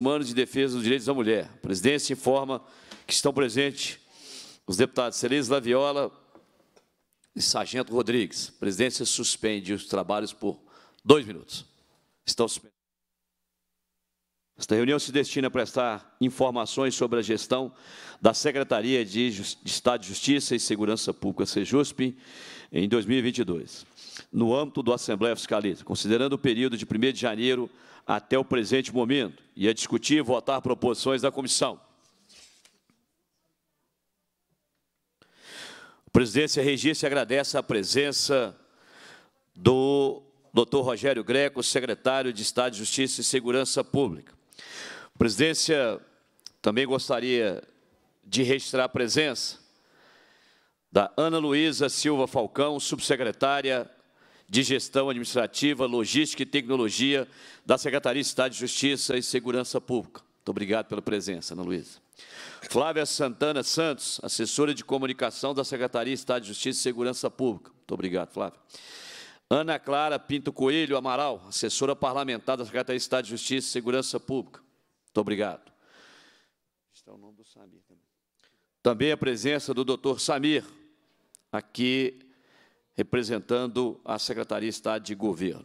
Humanos de Defesa dos Direitos da Mulher. A presidência informa que estão presentes os deputados Celis Laviola e Sargento Rodrigues. A presidência suspende os trabalhos por dois minutos. Estão suspensos. Esta reunião se destina a prestar informações sobre a gestão da Secretaria de Estado de Justiça e Segurança Pública, SEJUSP, em 2022, no âmbito do Assembleia Fiscalista, considerando o período de 1 de janeiro até o presente momento, e a discutir e votar proposições da comissão. A presidência registra e agradece a presença do Dr. Rogério Greco, secretário de Estado de Justiça e Segurança Pública. A presidência também gostaria de registrar a presença da Ana Luísa Silva Falcão, subsecretária de Gestão Administrativa, Logística e Tecnologia da Secretaria de Estado de Justiça e Segurança Pública. Muito obrigado pela presença, Ana Luísa. Flávia Santana Santos, assessora de comunicação da Secretaria de Estado de Justiça e Segurança Pública. Muito obrigado, Flávia. Ana Clara Pinto Coelho Amaral, assessora parlamentar da Secretaria de Estado de Justiça e Segurança Pública. Muito obrigado. Está o nome do Samir também. Também a presença do doutor Samir, aqui representando a Secretaria de Estado de Governo.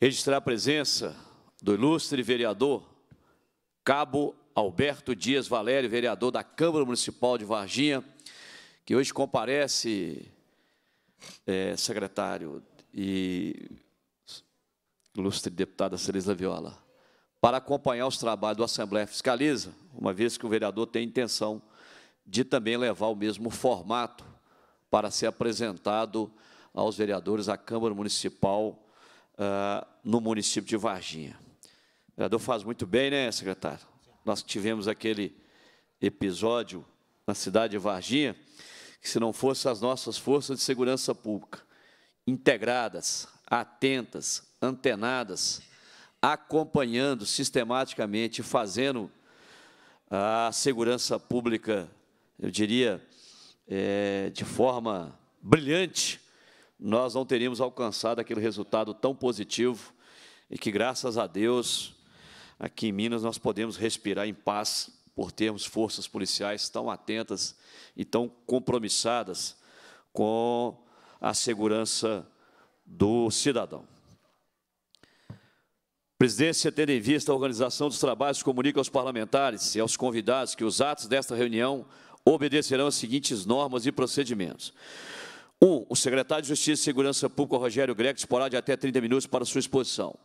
Registrar a presença do ilustre vereador Cabo Alberto Dias Valério, vereador da Câmara Municipal de Varginha, que hoje comparece, é, secretário e ilustre deputada Celisa Viola, para acompanhar os trabalhos do Assembleia Fiscaliza, uma vez que o vereador tem intenção de também levar o mesmo formato para ser apresentado aos vereadores à Câmara Municipal uh, no município de Varginha. O vereador faz muito bem, né, secretário? Nós tivemos aquele episódio na cidade de Varginha, que se não fosse as nossas forças de segurança pública integradas, atentas, antenadas, acompanhando sistematicamente, fazendo a segurança pública, eu diria, é, de forma brilhante, nós não teríamos alcançado aquele resultado tão positivo e que, graças a Deus, aqui em Minas nós podemos respirar em paz por termos forças policiais tão atentas e tão compromissadas com a segurança do cidadão. Presidência, tendo em vista a organização dos trabalhos, comunica aos parlamentares e aos convidados que os atos desta reunião obedecerão as seguintes normas e procedimentos. 1. Um, o secretário de Justiça e Segurança Pública, Rogério Greco, disporá de até 30 minutos para sua exposição.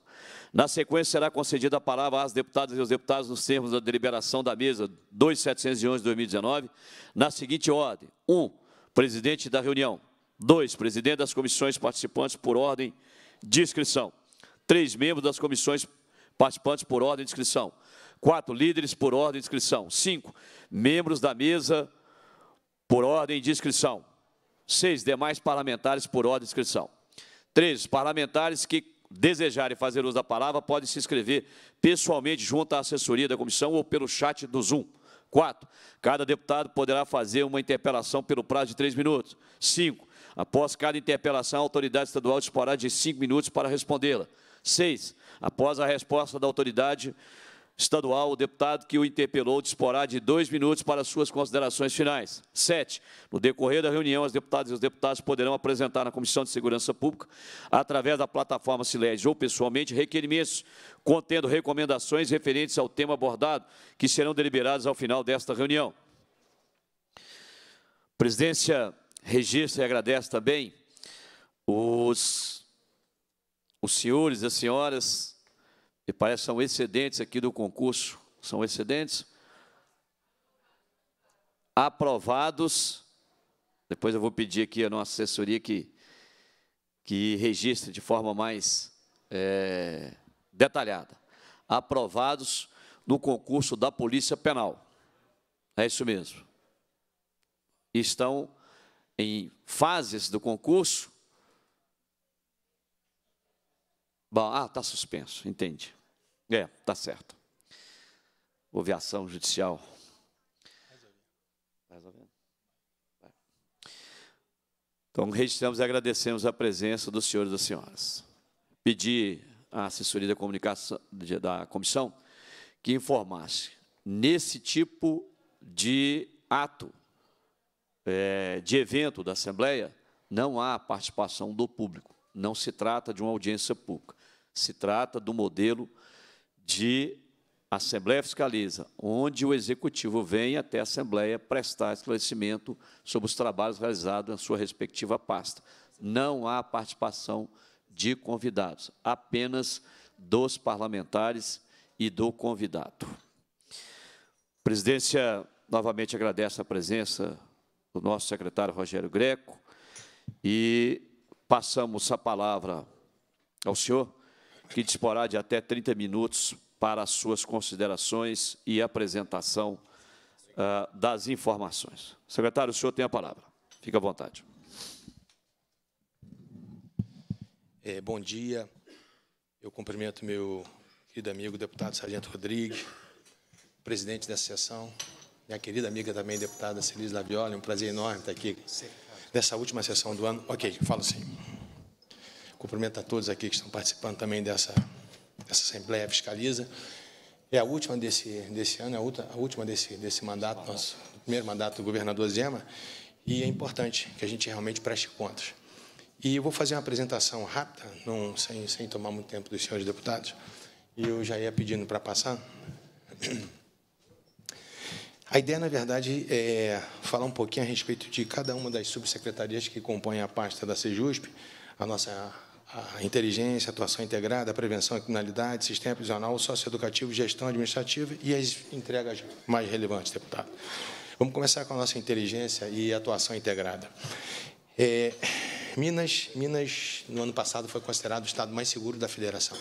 Na sequência, será concedida a palavra às deputadas e aos deputados nos termos da deliberação da mesa 2711 de 2019, na seguinte ordem. 1. Um, presidente da reunião. 2. Presidente das comissões participantes por ordem de inscrição. Três membros das comissões participantes por ordem de inscrição. Quatro líderes por ordem de inscrição. Cinco membros da mesa por ordem de inscrição. Seis demais parlamentares por ordem de inscrição. Três parlamentares que desejarem fazer uso da palavra podem se inscrever pessoalmente junto à assessoria da comissão ou pelo chat do Zoom. Quatro, cada deputado poderá fazer uma interpelação pelo prazo de três minutos. Cinco, após cada interpelação, a autoridade estadual disporá de cinco minutos para respondê-la. Seis, após a resposta da autoridade estadual, o deputado que o interpelou disporá de dois minutos para suas considerações finais. Sete, no decorrer da reunião, as deputadas e os deputados poderão apresentar na Comissão de Segurança Pública, através da plataforma Silege ou pessoalmente, requerimentos contendo recomendações referentes ao tema abordado, que serão deliberados ao final desta reunião. A presidência registra e agradece também os os senhores e as senhoras, e parece que são excedentes aqui do concurso, são excedentes, aprovados, depois eu vou pedir aqui a nossa assessoria que, que registre de forma mais é, detalhada, aprovados no concurso da Polícia Penal. É isso mesmo. Estão em fases do concurso Bom, ah, está suspenso, entendi. É, está certo. Houve ação judicial. Então, registramos e agradecemos a presença dos senhores e das senhoras. Pedir à assessoria da comunicação da comissão que informasse nesse tipo de ato, é, de evento da Assembleia, não há participação do público. Não se trata de uma audiência pública. Se trata do modelo de Assembleia Fiscaliza, onde o Executivo vem até a Assembleia prestar esclarecimento sobre os trabalhos realizados na sua respectiva pasta. Não há participação de convidados, apenas dos parlamentares e do convidado. A presidência novamente agradece a presença do nosso secretário Rogério Greco e passamos a palavra ao senhor, que disporá de até 30 minutos para as suas considerações e apresentação uh, das informações. Secretário, o senhor tem a palavra. Fique à vontade. É, bom dia. Eu cumprimento meu querido amigo, deputado Sargento Rodrigues, presidente dessa sessão, minha querida amiga também, deputada Celise Laviola, é um prazer enorme estar aqui nessa última sessão do ano. Ok, falo sim. Cumprimento a todos aqui que estão participando também dessa essa Assembleia Fiscaliza. É a última desse, desse ano, é a última desse, desse mandato, nosso primeiro mandato do governador Zema, e é importante que a gente realmente preste contas. E eu vou fazer uma apresentação rápida, não, sem, sem tomar muito tempo dos senhores deputados, e eu já ia pedindo para passar. A ideia, na verdade, é falar um pouquinho a respeito de cada uma das subsecretarias que compõem a pasta da Sejusp, a nossa a inteligência, atuação integrada, a prevenção à criminalidade, sistema prisional, socioeducativo, gestão administrativa e as entregas mais relevantes, deputado. Vamos começar com a nossa inteligência e atuação integrada. É, Minas, Minas, no ano passado, foi considerado o estado mais seguro da federação.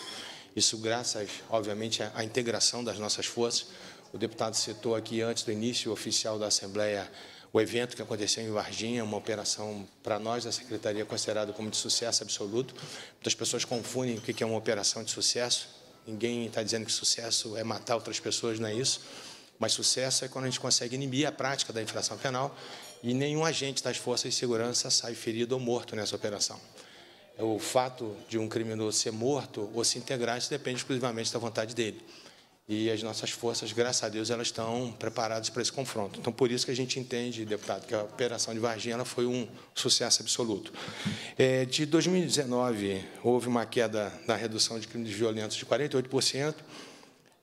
Isso graças, obviamente, à integração das nossas forças. O deputado citou aqui, antes do início oficial da Assembleia, o evento que aconteceu em Varginha, uma operação para nós da Secretaria considerada como de sucesso absoluto. Muitas pessoas confundem o que é uma operação de sucesso. Ninguém está dizendo que sucesso é matar outras pessoas, não é isso. Mas sucesso é quando a gente consegue inibir a prática da infração penal e nenhum agente das forças de segurança sai ferido ou morto nessa operação. O fato de um criminoso ser morto ou se integrar, isso depende exclusivamente da vontade dele e as nossas forças, graças a Deus, elas estão preparadas para esse confronto. Então, por isso que a gente entende, deputado, que a operação de Varginha ela foi um sucesso absoluto. É, de 2019, houve uma queda na redução de crimes violentos de 48%,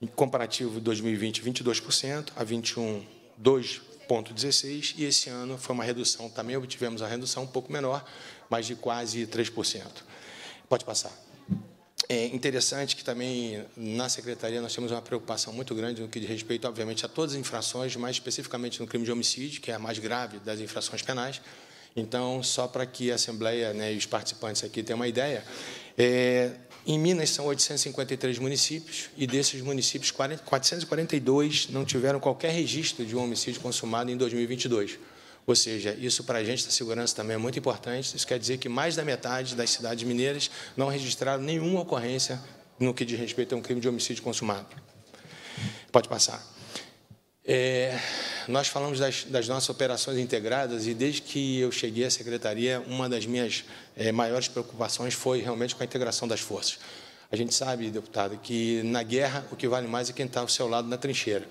em comparativo 2020, 22%, a 21, 2,16%, e esse ano foi uma redução, também obtivemos uma redução um pouco menor, mas de quase 3%. Pode passar. É interessante que também na Secretaria nós temos uma preocupação muito grande no que diz respeito, obviamente, a todas as infrações, mais especificamente no crime de homicídio, que é a mais grave das infrações penais. Então, só para que a Assembleia né, e os participantes aqui tenham uma ideia, é, em Minas são 853 municípios e desses municípios, 442 não tiveram qualquer registro de um homicídio consumado em 2022. Ou seja, isso para a gente da segurança também é muito importante. Isso quer dizer que mais da metade das cidades mineiras não registraram nenhuma ocorrência no que diz respeito a um crime de homicídio consumado. Pode passar. É, nós falamos das, das, nossas operações integradas e desde que eu cheguei à secretaria, uma das minhas é, maiores preocupações foi realmente com a integração das forças. A gente sabe, deputado, que na guerra o que vale mais é quem está ao seu lado na trincheira.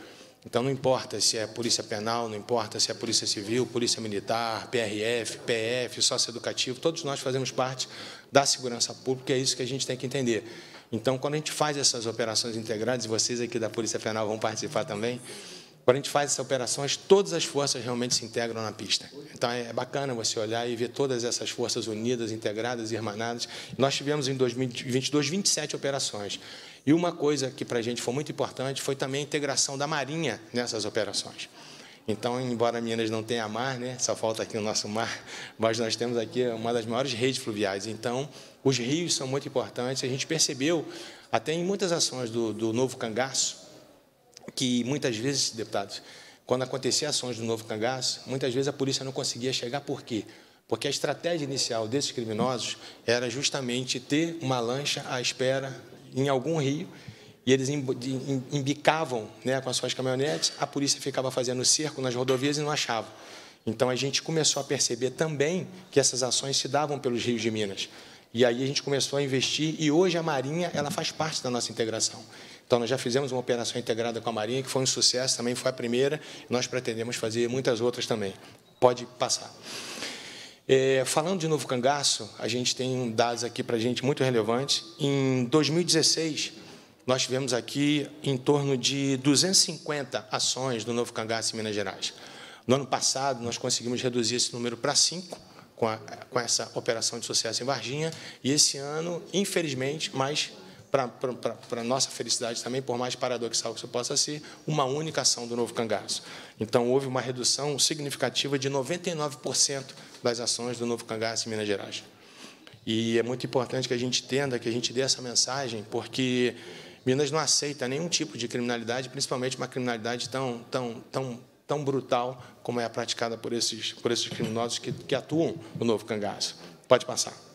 Então, não importa se é Polícia Penal, não importa se é Polícia Civil, Polícia Militar, PRF, PF, Socioeducativo, todos nós fazemos parte da segurança pública, é isso que a gente tem que entender. Então, quando a gente faz essas operações integradas, e vocês aqui da Polícia Penal vão participar também, quando a gente faz essas operações, todas as forças realmente se integram na pista. Então, é bacana você olhar e ver todas essas forças unidas, integradas, irmanadas. Nós tivemos, em 2022, 27 operações. E uma coisa que para a gente foi muito importante foi também a integração da Marinha nessas operações. Então, embora Minas não tenha mar, né, só falta aqui o nosso mar, mas nós temos aqui uma das maiores redes fluviais. Então, os rios são muito importantes. A gente percebeu, até em muitas ações do, do novo cangaço, que muitas vezes, deputados, quando aconteciam ações do novo cangaço, muitas vezes a polícia não conseguia chegar. Por quê? Porque a estratégia inicial desses criminosos era justamente ter uma lancha à espera em algum rio e eles embicavam né, com as suas caminhonetes, a polícia ficava fazendo cerco nas rodovias e não achava. Então a gente começou a perceber também que essas ações se davam pelos rios de Minas. E aí a gente começou a investir e hoje a Marinha ela faz parte da nossa integração. Então, nós já fizemos uma operação integrada com a Marinha, que foi um sucesso, também foi a primeira, nós pretendemos fazer muitas outras também. Pode passar. É, falando de Novo Cangaço, a gente tem dados aqui para a gente muito relevantes. Em 2016, nós tivemos aqui em torno de 250 ações do Novo Cangaço em Minas Gerais. No ano passado, nós conseguimos reduzir esse número para cinco, com, com essa operação de sucesso em Varginha, e esse ano, infelizmente, mais para a nossa felicidade também, por mais paradoxal que isso possa ser, uma única ação do novo cangaço. Então, houve uma redução significativa de 99% das ações do novo cangaço em Minas Gerais. E é muito importante que a gente entenda, que a gente dê essa mensagem, porque Minas não aceita nenhum tipo de criminalidade, principalmente uma criminalidade tão, tão, tão, tão brutal como é a praticada por esses, por esses criminosos que, que atuam no novo cangaço. Pode passar.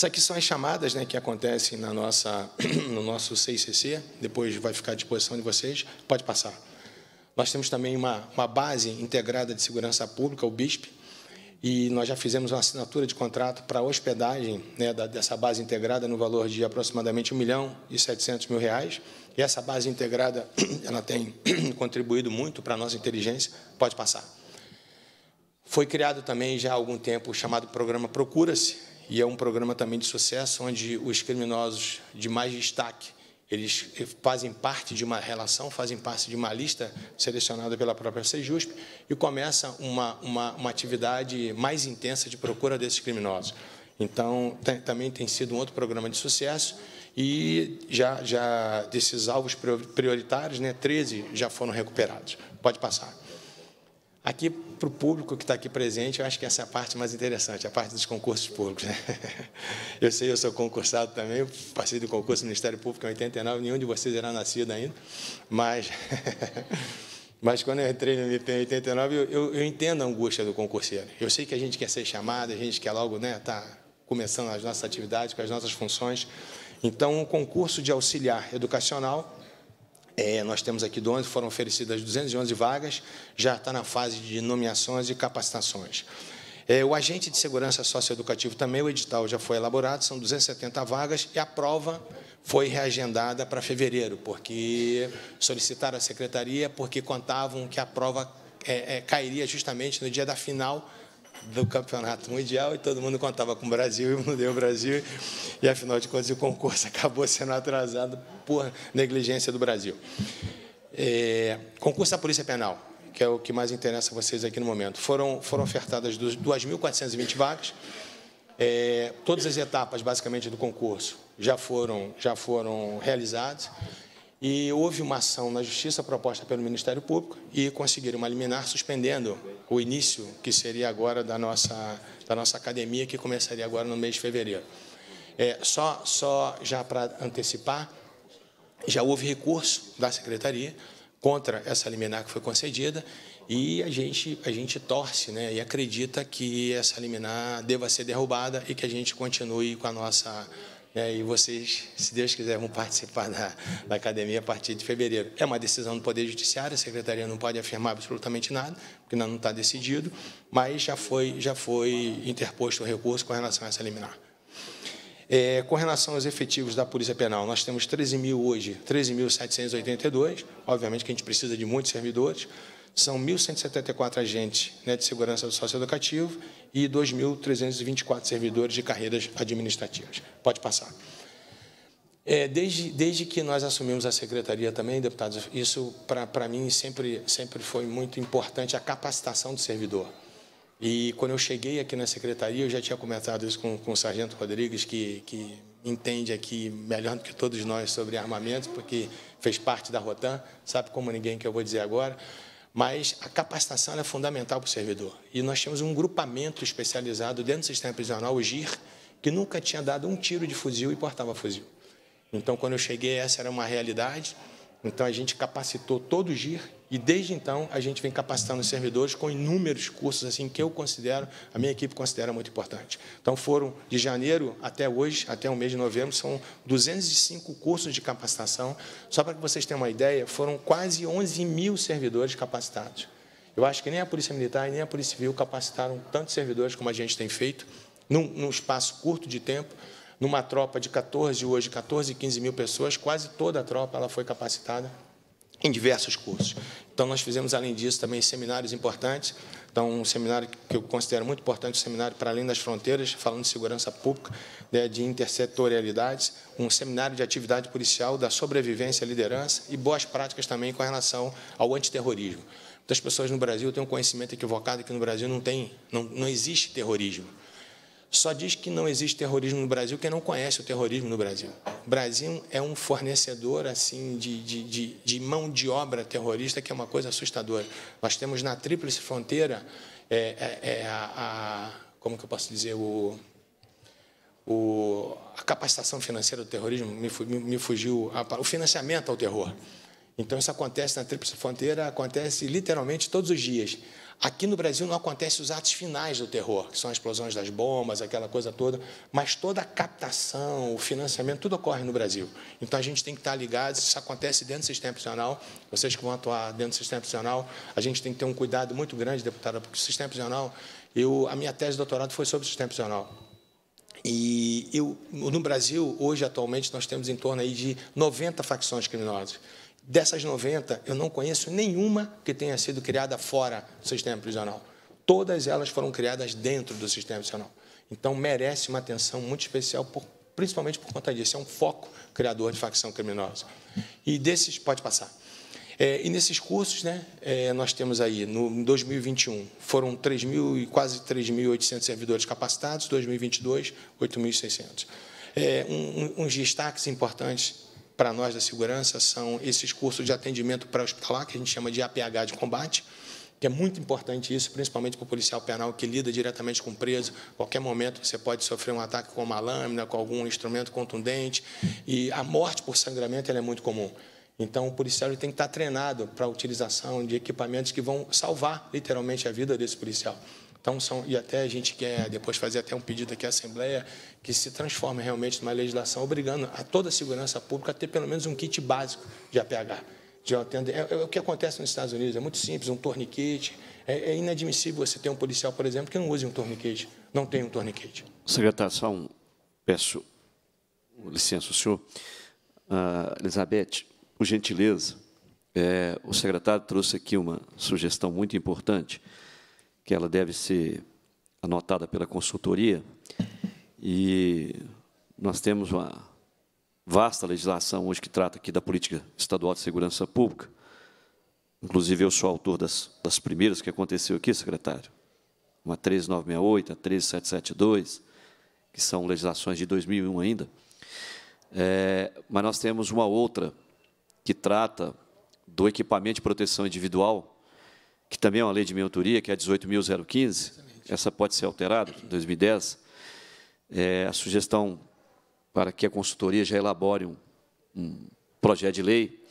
Isso aqui são as chamadas né, que acontecem na nossa, no nosso CICC, depois vai ficar à disposição de vocês. Pode passar. Nós temos também uma, uma base integrada de segurança pública, o BISP, e nós já fizemos uma assinatura de contrato para hospedagem né, dessa base integrada no valor de aproximadamente 1 milhão e 700 mil reais. E essa base integrada ela tem contribuído muito para a nossa inteligência. Pode passar. Foi criado também já há algum tempo o chamado programa Procura-se, e é um programa também de sucesso, onde os criminosos de mais destaque eles fazem parte de uma relação, fazem parte de uma lista selecionada pela própria Sejusp e começa uma, uma, uma atividade mais intensa de procura desses criminosos. Então, tem, também tem sido um outro programa de sucesso e já, já desses alvos prioritários, né, 13 já foram recuperados. Pode passar. Aqui, para o público que está aqui presente, eu acho que essa é a parte mais interessante, a parte dos concursos públicos. Né? Eu sei, eu sou concursado também, passei do concurso do Ministério Público em 89, nenhum de vocês era nascido ainda, mas, mas quando eu entrei no MP em 89, eu, eu, eu, entendo a angústia do concurseiro. Eu sei que a gente quer ser chamado, a gente quer logo estar né, tá começando as nossas atividades, com as nossas funções. Então, um concurso de auxiliar educacional é, nós temos aqui 12, foram oferecidas 211 vagas, já está na fase de nomeações e capacitações. É, o agente de segurança socioeducativo também, o edital já foi elaborado, são 270 vagas, e a prova foi reagendada para fevereiro, porque solicitaram à secretaria, porque contavam que a prova é, é, cairia justamente no dia da final do campeonato mundial e todo mundo contava com o Brasil e mudei o Brasil e afinal de contas o concurso acabou sendo atrasado por negligência do Brasil. É, concurso da Polícia Penal, que é o que mais interessa a vocês aqui no momento. Foram, foram ofertadas 2.420 vagas. É, todas as etapas, basicamente, do concurso já foram, já foram realizadas. E houve uma ação na Justiça proposta pelo Ministério Público e conseguiram uma liminar suspendendo o início, que seria agora da nossa, da nossa academia, que começaria agora no mês de fevereiro. É, só, só já para antecipar, já houve recurso da Secretaria contra essa liminar que foi concedida e a gente, a gente torce né, e acredita que essa liminar deva ser derrubada e que a gente continue com a nossa é, e vocês, se Deus quiser, vão participar da, da, academia a partir de fevereiro. É uma decisão do Poder Judiciário, a Secretaria não pode afirmar absolutamente nada, porque ainda não está decidido, mas já foi, já foi interposto o recurso com relação a essa liminar. É, com relação aos efetivos da Polícia Penal, nós temos 13 mil hoje, 13.782, obviamente que a gente precisa de muitos servidores, são 1.174 agentes né, de segurança do socioeducativo e 2.324 servidores de carreiras administrativas. Pode passar. É, desde, desde que nós assumimos a secretaria também, deputados, isso para mim sempre, sempre foi muito importante, a capacitação do servidor. E quando eu cheguei aqui na secretaria, eu já tinha comentado isso com, com o Sargento Rodrigues, que, que entende aqui melhor do que todos nós sobre armamentos, porque fez parte da Rotan, sabe como ninguém que eu vou dizer agora. Mas a capacitação é fundamental para o servidor. E nós tínhamos um grupamento especializado dentro do sistema prisional, o GIR, que nunca tinha dado um tiro de fuzil e portava fuzil. Então, quando eu cheguei, essa era uma realidade. Então, a gente capacitou todo o GIR e, desde então, a gente vem capacitando os servidores com inúmeros cursos assim que eu considero, a minha equipe considera muito importante. Então, foram de janeiro até hoje, até o mês de novembro, são 205 cursos de capacitação. Só para que vocês tenham uma ideia, foram quase 11 mil servidores capacitados. Eu acho que nem a Polícia Militar e nem a Polícia Civil capacitaram tantos servidores como a gente tem feito num, num espaço curto de tempo, numa tropa de 14, hoje 14, 15 mil pessoas, quase toda a tropa ela foi capacitada em diversos cursos. Então, nós fizemos, além disso, também seminários importantes. Então, um seminário que eu considero muito importante, um seminário para além das fronteiras, falando de segurança pública, né, de intersetorialidades, um seminário de atividade policial, da sobrevivência à liderança e boas práticas também com relação ao antiterrorismo. Muitas pessoas no Brasil têm um conhecimento equivocado que no Brasil não, tem, não, não existe terrorismo. Só diz que não existe terrorismo no Brasil quem não conhece o terrorismo no Brasil. O Brasil é um fornecedor assim de, de, de, de mão de obra terrorista que é uma coisa assustadora. Nós temos na tríplice fronteira é, é, é a, a, como que eu posso dizer o, o, a capacitação financeira do terrorismo me, me fugiu a, o financiamento ao terror. Então isso acontece na tríplice fronteira acontece literalmente todos os dias. Aqui no Brasil não acontecem os atos finais do terror, que são as explosões das bombas, aquela coisa toda, mas toda a captação, o financiamento, tudo ocorre no Brasil. Então a gente tem que estar ligado, isso acontece dentro do sistema prisional, vocês que vão atuar dentro do sistema prisional, a gente tem que ter um cuidado muito grande, deputada, porque o sistema prisional, eu, a minha tese de doutorado foi sobre o sistema prisional. E eu, no Brasil, hoje, atualmente, nós temos em torno aí de 90 facções criminosas. Dessas 90, eu não conheço nenhuma que tenha sido criada fora do sistema prisional. Todas elas foram criadas dentro do sistema prisional. Então, merece uma atenção muito especial, por, principalmente por conta disso. É um foco criador de facção criminosa. E desses, pode passar. É, e nesses cursos, né, é, nós temos aí, no 2021, foram 3 mil, quase 3.800 servidores capacitados, 2022, 8.600. É, um, uns destaques importantes para nós da segurança são esses cursos de atendimento pré-hospitalar, que a gente chama de APH de combate, que é muito importante isso, principalmente para o policial penal que lida diretamente com o preso. qualquer momento você pode sofrer um ataque com uma lâmina, com algum instrumento contundente, e a morte por sangramento é muito comum. Então, o policial tem que estar treinado para a utilização de equipamentos que vão salvar, literalmente, a vida desse policial. Então, são, e até a gente quer depois fazer até um pedido aqui à Assembleia que se transforme realmente numa legislação obrigando a toda a segurança pública a ter pelo menos um kit básico de APH. De atender. É, é, o que acontece nos Estados Unidos, é muito simples, um torniquete. É, é inadmissível você ter um policial, por exemplo, que não use um torniquete, não tem um torniquete. Secretário, só um, peço licença, o senhor. Uh, Elizabeth, por gentileza, é, o secretário trouxe aqui uma sugestão muito importante, que ela deve ser anotada pela consultoria, e nós temos uma vasta legislação hoje que trata aqui da política estadual de segurança pública. Inclusive, eu sou autor das, das primeiras que aconteceu aqui, secretário. Uma 13968, a 13772, que são legislações de 2001 ainda. É, mas nós temos uma outra que trata do equipamento de proteção individual, que também é uma lei de minha autoria, que é a 18.015, essa pode ser alterada, 2010. É, a sugestão para que a consultoria já elabore um, um projeto de lei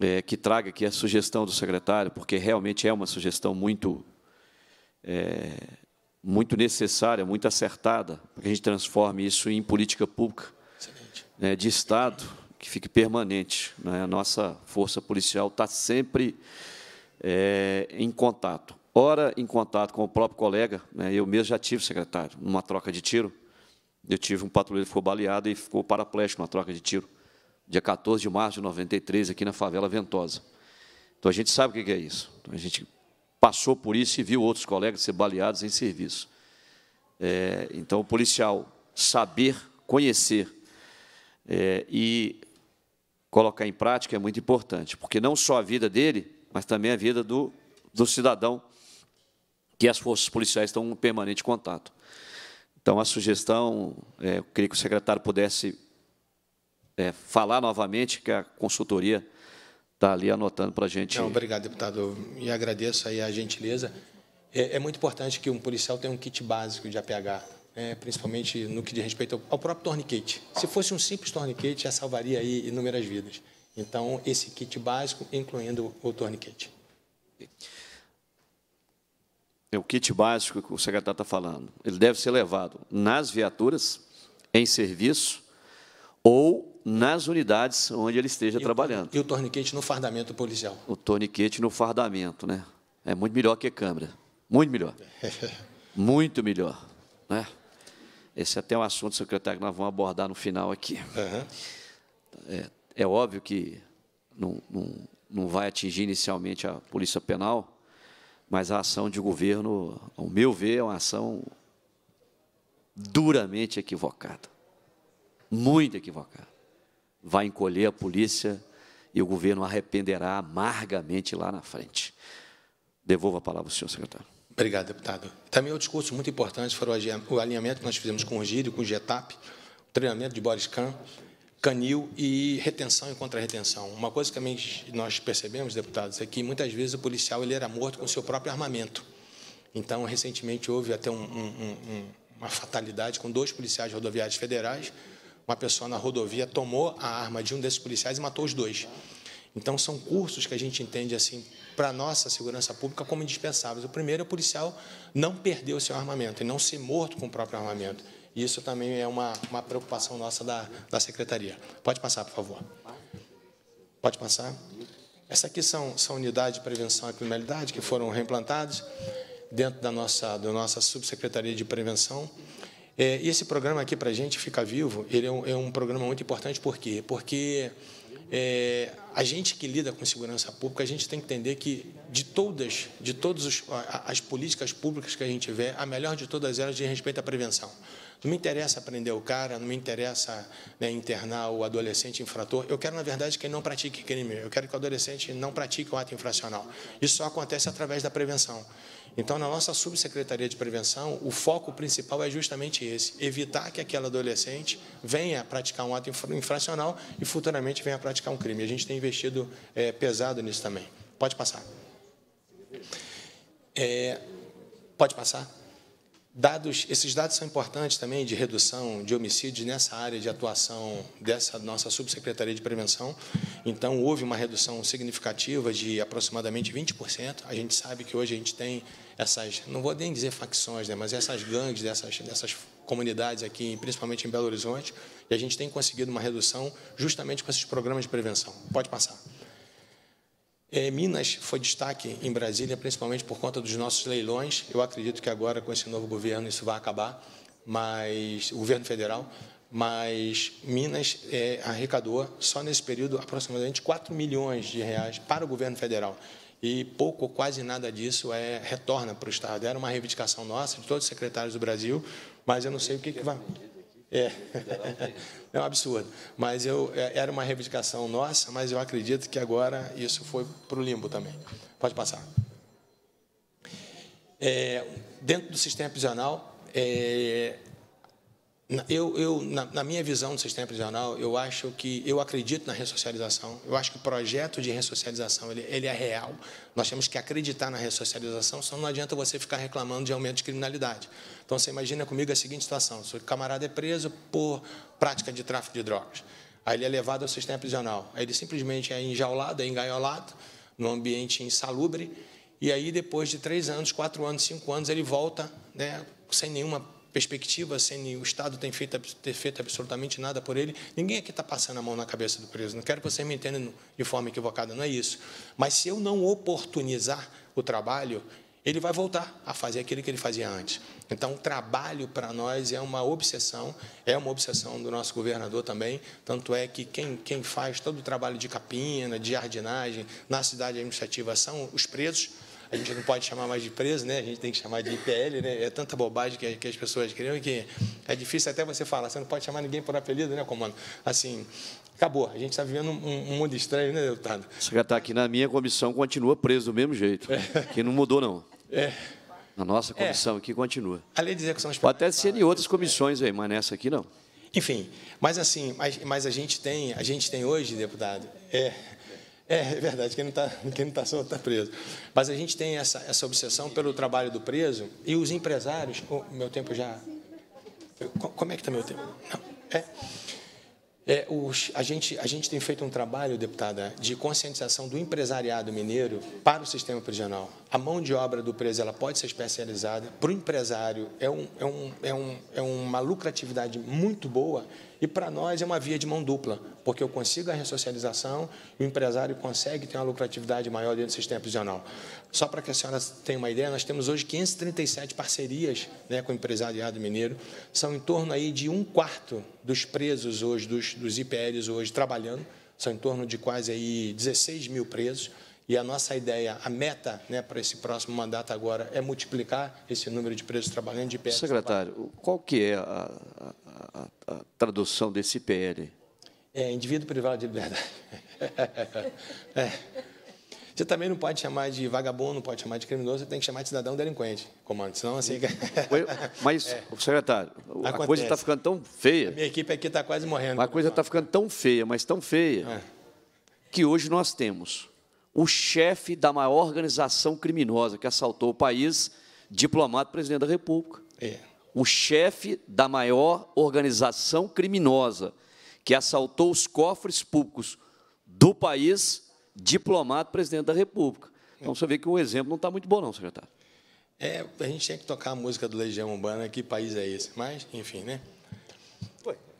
é, que traga aqui a sugestão do secretário, porque realmente é uma sugestão muito, é, muito necessária, muito acertada, para que a gente transforme isso em política pública né, de Estado, que fique permanente. Né? A nossa força policial está sempre é, em contato. Ora, em contato com o próprio colega, né, eu mesmo já tive, secretário, numa troca de tiro. Eu tive um patrulheiro que ficou baleado e ficou paraplégico numa troca de tiro, dia 14 de março de 93, aqui na favela Ventosa. Então, a gente sabe o que é isso. Então, a gente passou por isso e viu outros colegas ser baleados em serviço. É, então, o policial saber, conhecer é, e colocar em prática é muito importante, porque não só a vida dele, mas também a vida do, do cidadão, que as forças policiais estão em permanente contato. Então, a sugestão, é, eu queria que o secretário pudesse é, falar novamente, que a consultoria está ali anotando para a gente. Não, obrigado, deputado. E agradeço aí a gentileza. É, é, muito importante que um policial tenha um kit básico de APH, né, principalmente no que diz respeito ao, próprio torniquete. Se fosse um simples torniquete, já salvaria aí inúmeras vidas. Então, esse kit básico, incluindo o torniquete. É o kit básico que o secretário está falando. Ele deve ser levado nas viaturas, em serviço, ou nas unidades onde ele esteja e trabalhando. O, e o torniquete no fardamento policial. O torniquete no fardamento, né? É muito melhor que câmera. Muito melhor. muito melhor. Né? Esse é até um assunto, secretário, que nós vamos abordar no final aqui. Aham. É, é óbvio que não, não, não vai atingir inicialmente a Polícia Penal, mas a ação de governo, ao meu ver, é uma ação duramente equivocada. Muito equivocada. Vai encolher a polícia e o governo arrependerá amargamente lá na frente. Devolvo a palavra ao senhor secretário. Obrigado, deputado. Também outro discurso muito importante foi o alinhamento que nós fizemos com o Gírio, com o GETAP, o treinamento de Boris Kahn, canil e retenção e contra-retenção. Uma coisa que nós percebemos, deputados, é que muitas vezes o policial ele era morto com seu próprio armamento. Então, recentemente houve até um, um, um, uma fatalidade com dois policiais rodoviários federais. Uma pessoa na rodovia tomou a arma de um desses policiais e matou os dois. Então, são cursos que a gente entende assim para a nossa segurança pública como indispensáveis. O primeiro é o policial não perder o seu armamento e não ser morto com o próprio armamento. Isso também é uma, uma preocupação nossa da, da Secretaria. Pode passar, por favor. Pode passar. Essa aqui são, são unidades de prevenção à criminalidade que foram reimplantadas dentro da nossa, da nossa subsecretaria de prevenção. É, e esse programa aqui para a gente fica vivo. Ele é um, é um programa muito importante por quê? Porque é, a gente que lida com segurança pública, a gente tem que entender que de todas, de todas as políticas públicas que a gente vê, a melhor de todas elas diz respeito à prevenção. Não me interessa prender o cara, não me interessa né, internar o adolescente infrator. Eu quero, na verdade, que ele não pratique crime. Eu quero que o adolescente não pratique o ato infracional. Isso só acontece através da prevenção. Então, na nossa subsecretaria de prevenção, o foco principal é justamente esse: evitar que aquele adolescente venha praticar um ato infracional e futuramente venha praticar um crime. A gente tem investido é, pesado nisso também. Pode passar. É, pode passar. Dados, esses dados são importantes também de redução de homicídios nessa área de atuação dessa nossa subsecretaria de prevenção. Então, houve uma redução significativa de aproximadamente 20%. A gente sabe que hoje a gente tem essas, não vou nem dizer facções, né, mas essas gangues dessas, dessas comunidades aqui, principalmente em Belo Horizonte, e a gente tem conseguido uma redução justamente com esses programas de prevenção. Pode passar. É, Minas foi destaque em Brasília, principalmente por conta dos nossos leilões. Eu acredito que agora, com esse novo governo, isso vai acabar, mas o governo federal. Mas Minas é, arrecadou, só nesse período, aproximadamente 4 milhões de reais para o governo federal. E pouco ou quase nada disso é, retorna para o Estado. Era uma reivindicação nossa, de todos os secretários do Brasil, mas eu não sei o que, que vai. É. é um absurdo. Mas eu, é, era uma reivindicação nossa, mas eu acredito que agora isso foi para o limbo também. Pode passar. É, dentro do sistema prisional, é, eu, eu na, na, minha visão do sistema prisional, eu acho que eu acredito na ressocialização. Eu acho que o projeto de ressocialização ele, ele é real. Nós temos que acreditar na ressocialização, senão não adianta você ficar reclamando de aumento de criminalidade. Então você imagina comigo a seguinte situação: o camarada é preso por prática de tráfico de drogas. Aí ele é levado ao sistema prisional. Aí ele simplesmente é enjaulado, é engaiolado, num ambiente insalubre. E aí, depois de três anos, quatro anos, cinco anos, ele volta né, sem nenhuma perspectiva, sem o Estado ter feito, ter feito absolutamente nada por ele. Ninguém aqui está passando a mão na cabeça do preso. Não quero que você me entenda de forma equivocada, não é isso. Mas se eu não oportunizar o trabalho, ele vai voltar a fazer aquilo que ele fazia antes. Então, o trabalho para nós é uma obsessão, é uma obsessão do nosso governador também. Tanto é que quem, quem faz todo o trabalho de capina, de jardinagem na cidade administrativa são os presos a gente não pode chamar mais de preso, né? A gente tem que chamar de IPL, né? É tanta bobagem que, que as pessoas criam que é difícil até você falar. Você não pode chamar ninguém por apelido, né, comando? Assim, acabou. A gente está vivendo um, um, mundo estranho, né, deputado? Secretário, aqui na minha comissão continua preso do mesmo jeito. É. Que não mudou, não. É. Na nossa comissão é. aqui continua. A lei de execução Pode até ser em outras comissões aí, mas nessa aqui não. Enfim, mas assim, mas, mas a gente tem, a gente tem hoje, deputado, é, é, é verdade, quem não está quem não tá solto está preso. Mas a gente tem essa, essa obsessão pelo trabalho do preso e os empresários. Oh, meu tempo já. Como é que está meu tempo? Não. É. É, os, a, gente, a gente tem feito um trabalho, deputada, de conscientização do empresariado mineiro para o sistema prisional. a mão de obra do preso ela pode ser especializada. Para o empresário, é, um, é, um, é, um, é uma lucratividade muito boa. E para nós é uma via de mão dupla, porque eu consigo a ressocialização e o empresário consegue ter uma lucratividade maior dentro do sistema prisional. Só para que a senhora tenha uma ideia, nós temos hoje 537 parcerias né, com o empresariado mineiro. São em torno aí de um quarto dos presos hoje, dos, dos IPLs hoje trabalhando. São em torno de quase aí 16 mil presos. E a nossa ideia, a meta né, para esse próximo mandato agora é multiplicar esse número de presos trabalhando de IPL. Secretário, qual que é a, a, a, a tradução desse IPL? É indivíduo privado de liberdade. é. Você também não pode chamar de vagabundo, não pode chamar de criminoso, você tem que chamar de cidadão delinquente, comando. Senão, assim. Mas, é. secretário, a Acontece. coisa está ficando tão feia. A minha equipe aqui está quase morrendo. A coisa está ficando tão feia, mas tão feia, é. que hoje nós temos o chefe da maior organização criminosa que assaltou o país, diplomado presidente da República. É. O chefe da maior organização criminosa que assaltou os cofres públicos do país, diplomado presidente da República. Então você vê que o exemplo não está muito bom, não, secretário. É, a gente tinha que tocar a música do Legião Urbana, que país é esse? Mas, enfim, né?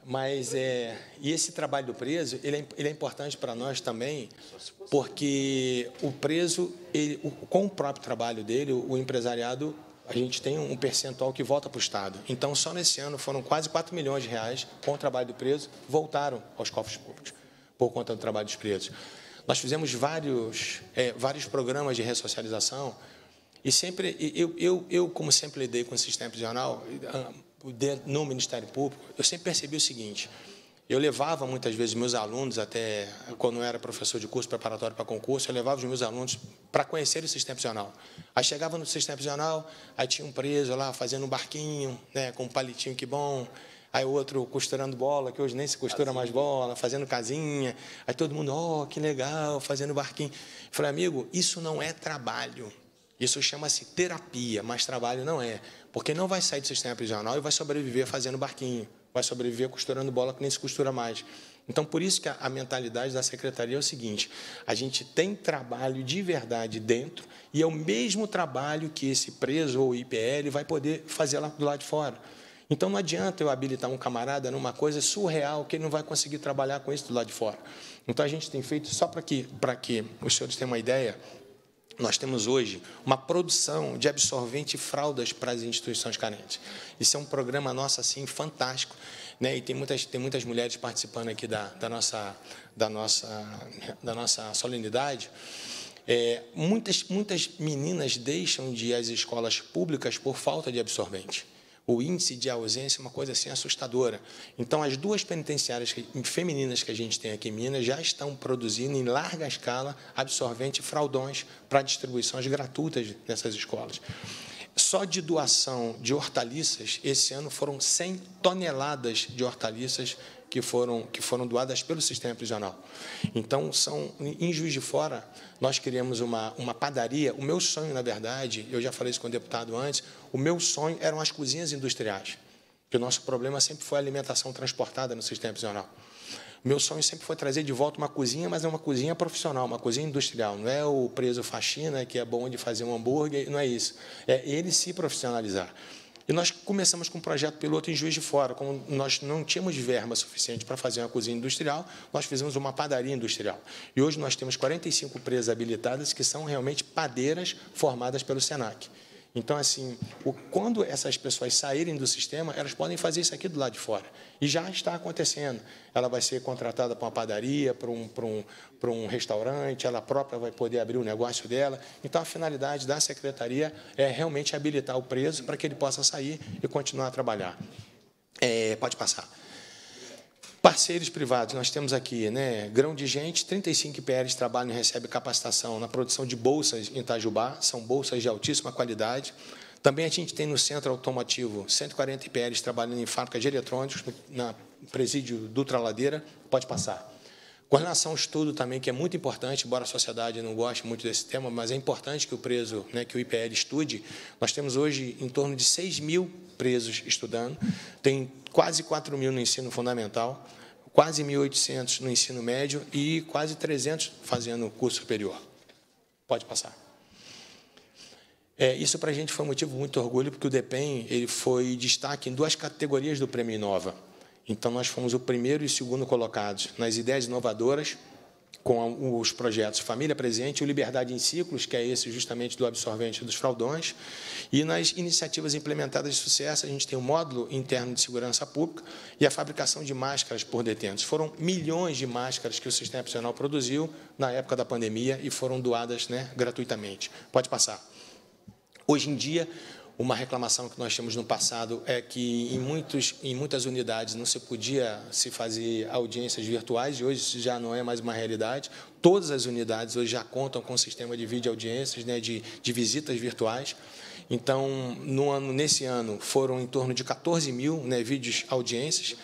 Mas é, e esse trabalho do preso, ele é, ele é importante para nós também, porque o preso, ele, o, com o próprio trabalho dele, o, o empresariado, a gente tem um percentual que volta para o Estado. Então, só nesse ano foram quase 4 milhões de reais com o trabalho do preso, voltaram aos cofres públicos, por conta do trabalho dos presos. Nós fizemos vários, é, vários programas de ressocialização, e sempre, eu, eu, eu, como sempre lidei com o sistema prisional, no Ministério Público, eu sempre percebi o seguinte: eu levava muitas vezes meus alunos, até quando eu era professor de curso preparatório para concurso, eu levava os meus alunos para conhecer o sistema prisional. Aí chegava no sistema prisional, aí tinha um preso lá fazendo um barquinho, né, com um palitinho que bom. Aí outro costurando bola, que hoje nem se costura casinha. mais bola, fazendo casinha. Aí todo mundo, oh, que legal, fazendo barquinho. Eu falei, amigo, isso não é trabalho. Isso chama-se terapia, mas trabalho não é. Porque não vai sair do sistema prisional e vai sobreviver fazendo barquinho, vai sobreviver costurando bola que nem se costura mais. Então, por isso que a, a mentalidade da secretaria é o seguinte: a gente tem trabalho de verdade dentro e é o mesmo trabalho que esse preso ou IPL vai poder fazer lá do lado de fora. Então, não adianta eu habilitar um camarada numa coisa surreal que ele não vai conseguir trabalhar com isso do lado de fora. Então, a gente tem feito, só para que, que os senhores tenham uma ideia, nós temos hoje uma produção de absorvente e fraldas para as instituições carentes. Isso é um programa nosso assim fantástico, né? E tem muitas tem muitas mulheres participando aqui da, da nossa da nossa da nossa solenidade. É, muitas muitas meninas deixam de ir às escolas públicas por falta de absorvente o índice de ausência é uma coisa assim assustadora. Então, as duas penitenciárias femininas que a gente tem aqui em Minas já estão produzindo em larga escala absorvente e fraldões para distribuições gratuitas nessas escolas. Só de doação de hortaliças, esse ano foram 100 toneladas de hortaliças que foram, que foram doadas pelo sistema prisional. Então, são, em Juiz de Fora, nós queríamos uma, uma padaria. O meu sonho, na verdade, eu já falei isso com o deputado antes, o meu sonho eram as cozinhas industriais. Que o nosso problema sempre foi a alimentação transportada no sistema prisional. Meu sonho sempre foi trazer de volta uma cozinha, mas é uma cozinha profissional, uma cozinha industrial. Não é o preso faxina, que é bom de fazer um hambúrguer, não é isso. É ele se profissionalizar. E nós começamos com um projeto piloto em Juiz de Fora. Como nós não tínhamos verba suficiente para fazer uma cozinha industrial, nós fizemos uma padaria industrial. E hoje nós temos 45 presas habilitadas que são realmente padeiras formadas pelo SENAC. Então, assim, o, quando essas pessoas saírem do sistema, elas podem fazer isso aqui do lado de fora. E já está acontecendo. Ela vai ser contratada para uma padaria, para um, para, um, para um restaurante, ela própria vai poder abrir o negócio dela. Então, a finalidade da secretaria é realmente habilitar o preso para que ele possa sair e continuar a trabalhar. É, pode passar. Parceiros privados, nós temos aqui né, Grão de Gente, 35 IPRs trabalham e recebem capacitação na produção de bolsas em Itajubá, são bolsas de altíssima qualidade. Também a gente tem no centro automotivo 140 IPRs trabalhando em fábricas de eletrônicos, no presídio Dutra Ladeira, pode passar. Com relação ao estudo também, que é muito importante, embora a sociedade não goste muito desse tema, mas é importante que o preso, né, que o IPL estude. Nós temos hoje em torno de 6 mil presos estudando, tem quase 4 mil no ensino fundamental, quase 1.800 no ensino médio e quase 300 fazendo curso superior. Pode passar. É, isso para a gente foi um motivo muito orgulho, porque o DEPEN ele foi destaque em duas categorias do Prêmio Inova. Então, nós fomos o primeiro e o segundo colocados nas ideias inovadoras, com os projetos Família Presente o Liberdade em Ciclos, que é esse justamente do absorvente dos fraldões. E nas iniciativas implementadas de sucesso, a gente tem o módulo interno de segurança pública e a fabricação de máscaras por detentos. Foram milhões de máscaras que o sistema prisional produziu na época da pandemia e foram doadas né, gratuitamente. Pode passar. Hoje em dia, uma reclamação que nós temos no passado é que em, muitos, em muitas unidades não se podia se fazer audiências virtuais, e hoje já não é mais uma realidade. Todas as unidades hoje já contam com o sistema de vídeo audiências, né, de, de visitas virtuais. Então, no ano, nesse ano, foram em torno de 14 mil né, vídeos audiências,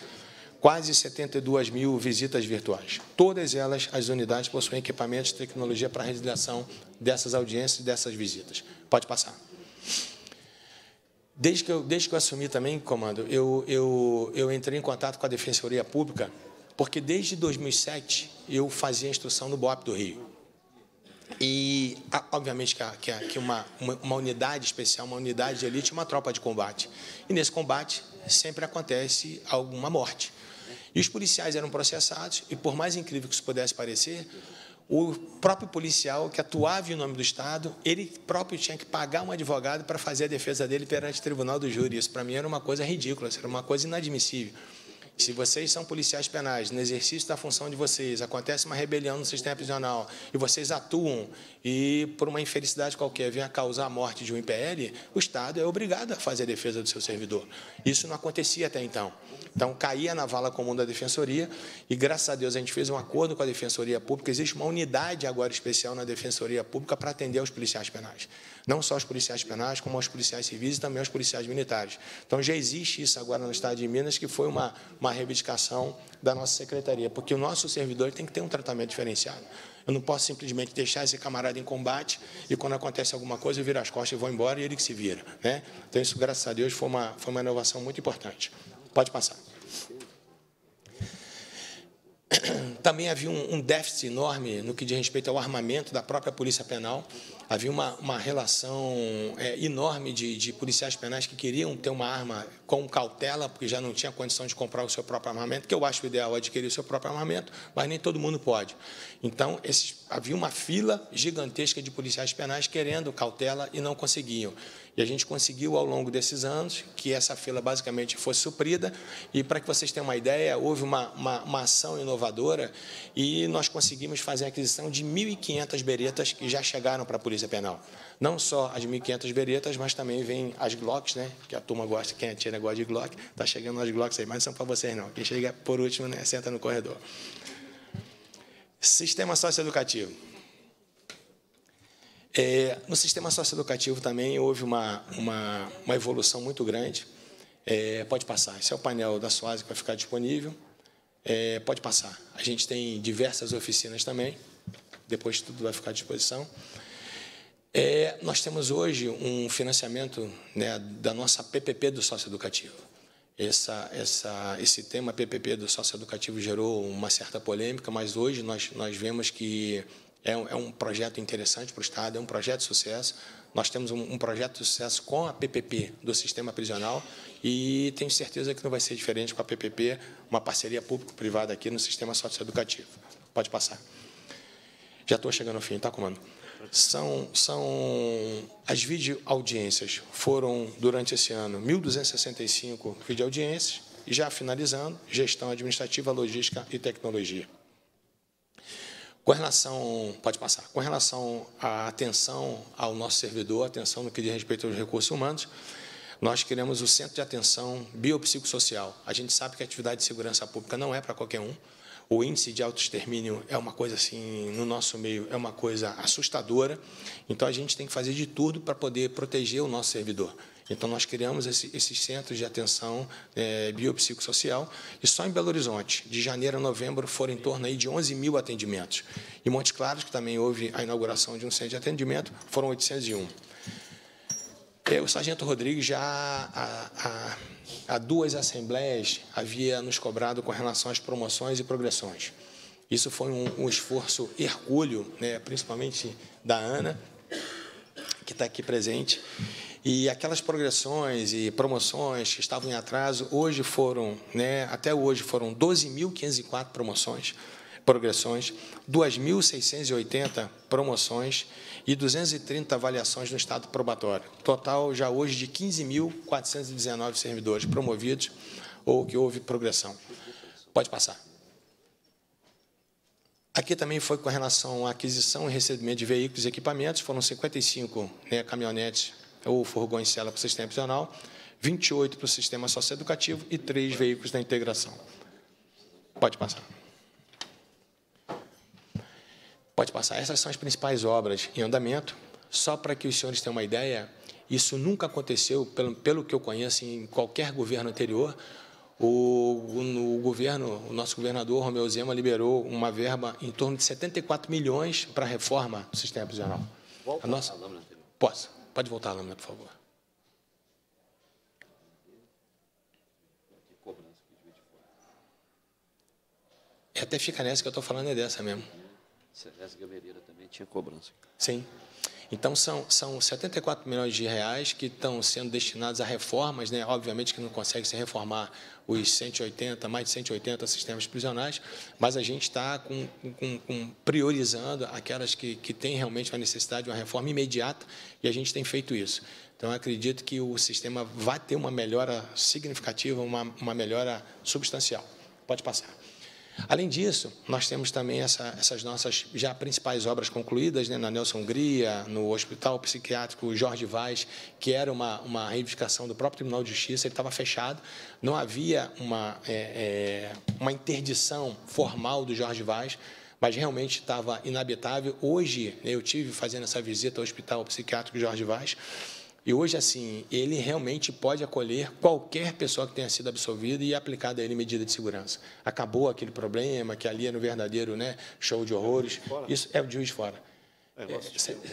quase 72 mil visitas virtuais. Todas elas, as unidades, possuem equipamentos e tecnologia para a realização dessas audiências e dessas visitas. Pode passar. Desde que eu, desde que eu assumi também, comando, eu, eu, eu entrei em contato com a Defensoria Pública, porque desde 2007 eu fazia instrução no BOP do Rio. E, obviamente, que, que uma, uma, uma, unidade especial, uma unidade de elite, uma tropa de combate. E nesse combate sempre acontece alguma morte. E os policiais eram processados, e por mais incrível que isso pudesse parecer, o próprio policial que atuava em nome do Estado, ele próprio tinha que pagar um advogado para fazer a defesa dele perante o tribunal do júri. Isso, para mim, era uma coisa ridícula, era uma coisa inadmissível. Se vocês são policiais penais, no exercício da função de vocês, acontece uma rebelião no sistema prisional e vocês atuam e, por uma infelicidade qualquer, venha causar a morte de um IPL, o Estado é obrigado a fazer a defesa do seu servidor. Isso não acontecia até então. Então, caía na vala comum da Defensoria e, graças a Deus, a gente fez um acordo com a Defensoria Pública. Existe uma unidade agora especial na Defensoria Pública para atender aos policiais penais. Não só aos policiais penais, como aos policiais civis e também aos policiais militares. Então, já existe isso agora no Estado de Minas, que foi uma, uma reivindicação da nossa secretaria, porque o nosso servidor tem que ter um tratamento diferenciado. Eu não posso simplesmente deixar esse camarada em combate e, quando acontece alguma coisa, eu viro as costas e vou embora e ele que se vira. Né? Então, isso, graças a Deus, foi uma, foi uma inovação muito importante. Pode passar. Também havia um, déficit enorme no que diz respeito ao armamento da própria Polícia Penal. Havia uma, uma relação é, enorme de, de, policiais penais que queriam ter uma arma com cautela, porque já não tinha condição de comprar o seu próprio armamento, que eu acho ideal adquirir o seu próprio armamento, mas nem todo mundo pode. Então, esses, havia uma fila gigantesca de policiais penais querendo cautela e não conseguiam. E a gente conseguiu, ao longo desses anos, que essa fila basicamente fosse suprida. E, para que vocês tenham uma ideia, houve uma, uma, uma ação inovadora e nós conseguimos fazer a aquisição de 1.500 beretas que já chegaram para a Polícia Penal. Não só as 1.500 beretas, mas também vem as Glocks, né? que a turma gosta, quem atira gosta de Glock. Está chegando as Glocks aí, mas não são para vocês, não. Quem chega por último, né? senta no corredor. Sistema socioeducativo. É, no sistema socioeducativo também houve uma, uma, uma evolução muito grande. É, pode passar. Esse é o painel da SOASE que vai ficar disponível. É, pode passar. A gente tem diversas oficinas também. Depois tudo vai ficar à disposição. É, nós temos hoje um financiamento né, da nossa PPP do socioeducativo. Essa, essa, esse tema PPP do socioeducativo gerou uma certa polêmica, mas hoje nós, nós vemos que é um, é um projeto interessante para o Estado, é um projeto de sucesso. Nós temos um, um, projeto de sucesso com a PPP do sistema prisional e tenho certeza que não vai ser diferente com a PPP, uma parceria público-privada aqui no sistema socioeducativo. Pode passar. Já estou chegando ao fim, tá, comando? São, são as videoaudiências foram durante esse ano 1.265 videoaudiências e já finalizando gestão administrativa, logística e tecnologia. Com relação, pode passar, com relação à atenção ao nosso servidor, atenção no que diz respeito aos recursos humanos, nós queremos o Centro de Atenção Biopsicossocial. A gente sabe que a atividade de segurança pública não é para qualquer um. O índice de autoextermínio é uma coisa assim, no nosso meio, é uma coisa assustadora. Então a gente tem que fazer de tudo para poder proteger o nosso servidor. Então, nós criamos esse, esses centros de atenção é, biopsicossocial e só em Belo Horizonte, de janeiro a novembro, foram em torno aí de 11 mil atendimentos. Em Montes Claros, que também houve a inauguração de um centro de atendimento, foram 801. É, o Sargento Rodrigues já há, duas assembleias havia nos cobrado com relação às promoções e progressões. Isso foi um, um esforço hercúleo, né, principalmente da Ana, que está aqui presente. E aquelas progressões e promoções que estavam em atraso, hoje foram, né, até hoje foram 12.504 promoções, progressões, 2.680 promoções e 230 avaliações no estado probatório. Total já hoje de 15.419 servidores promovidos ou que houve progressão. Pode passar. Aqui também foi com relação à aquisição e recebimento de veículos e equipamentos, foram 55 né, caminhonetes ou furgões cela para o sistema prisional, 28 para o sistema socioeducativo e três veículos da integração. Pode passar. Pode passar. Essas são as principais obras em andamento. Só para que os senhores tenham uma ideia, isso nunca aconteceu, pelo, pelo que eu conheço, em qualquer governo anterior. O, o, governo, o nosso governador Romeu Zema liberou uma verba em torno de 74 milhões para a reforma do sistema prisional. Volta a nossa... Posso? Pode voltar lâmina, por favor. E até fica nessa que eu estou falando é dessa mesmo. Celeste Gamereira também tinha cobrança. Sim. Então, são, são 74 milhões de reais que estão sendo destinados a reformas, né? obviamente que não consegue se reformar os 180, mais de 180 sistemas prisionais, mas a gente está com, com, com, priorizando aquelas que, que têm realmente uma necessidade de uma reforma imediata e a gente tem feito isso. Então, acredito que o sistema vai ter uma melhora significativa, uma, uma melhora substancial. Pode passar. Além disso, nós temos também essa, essas nossas já principais obras concluídas, né, na Nelson Hungria, no Hospital Psiquiátrico Jorge Vaz, que era uma, uma reivindicação do próprio Tribunal de Justiça, ele estava fechado, não havia uma, é, é, uma interdição formal do Jorge Vaz, mas realmente estava inabitável. Hoje, né, eu tive fazendo essa visita ao Hospital Psiquiátrico Jorge Vaz, e hoje, assim, ele realmente pode acolher qualquer pessoa que tenha sido absolvida e aplicada a ele medida de segurança. Acabou aquele problema que ali era um verdadeiro né, show de horrores. Isso é o de Juiz de Fora.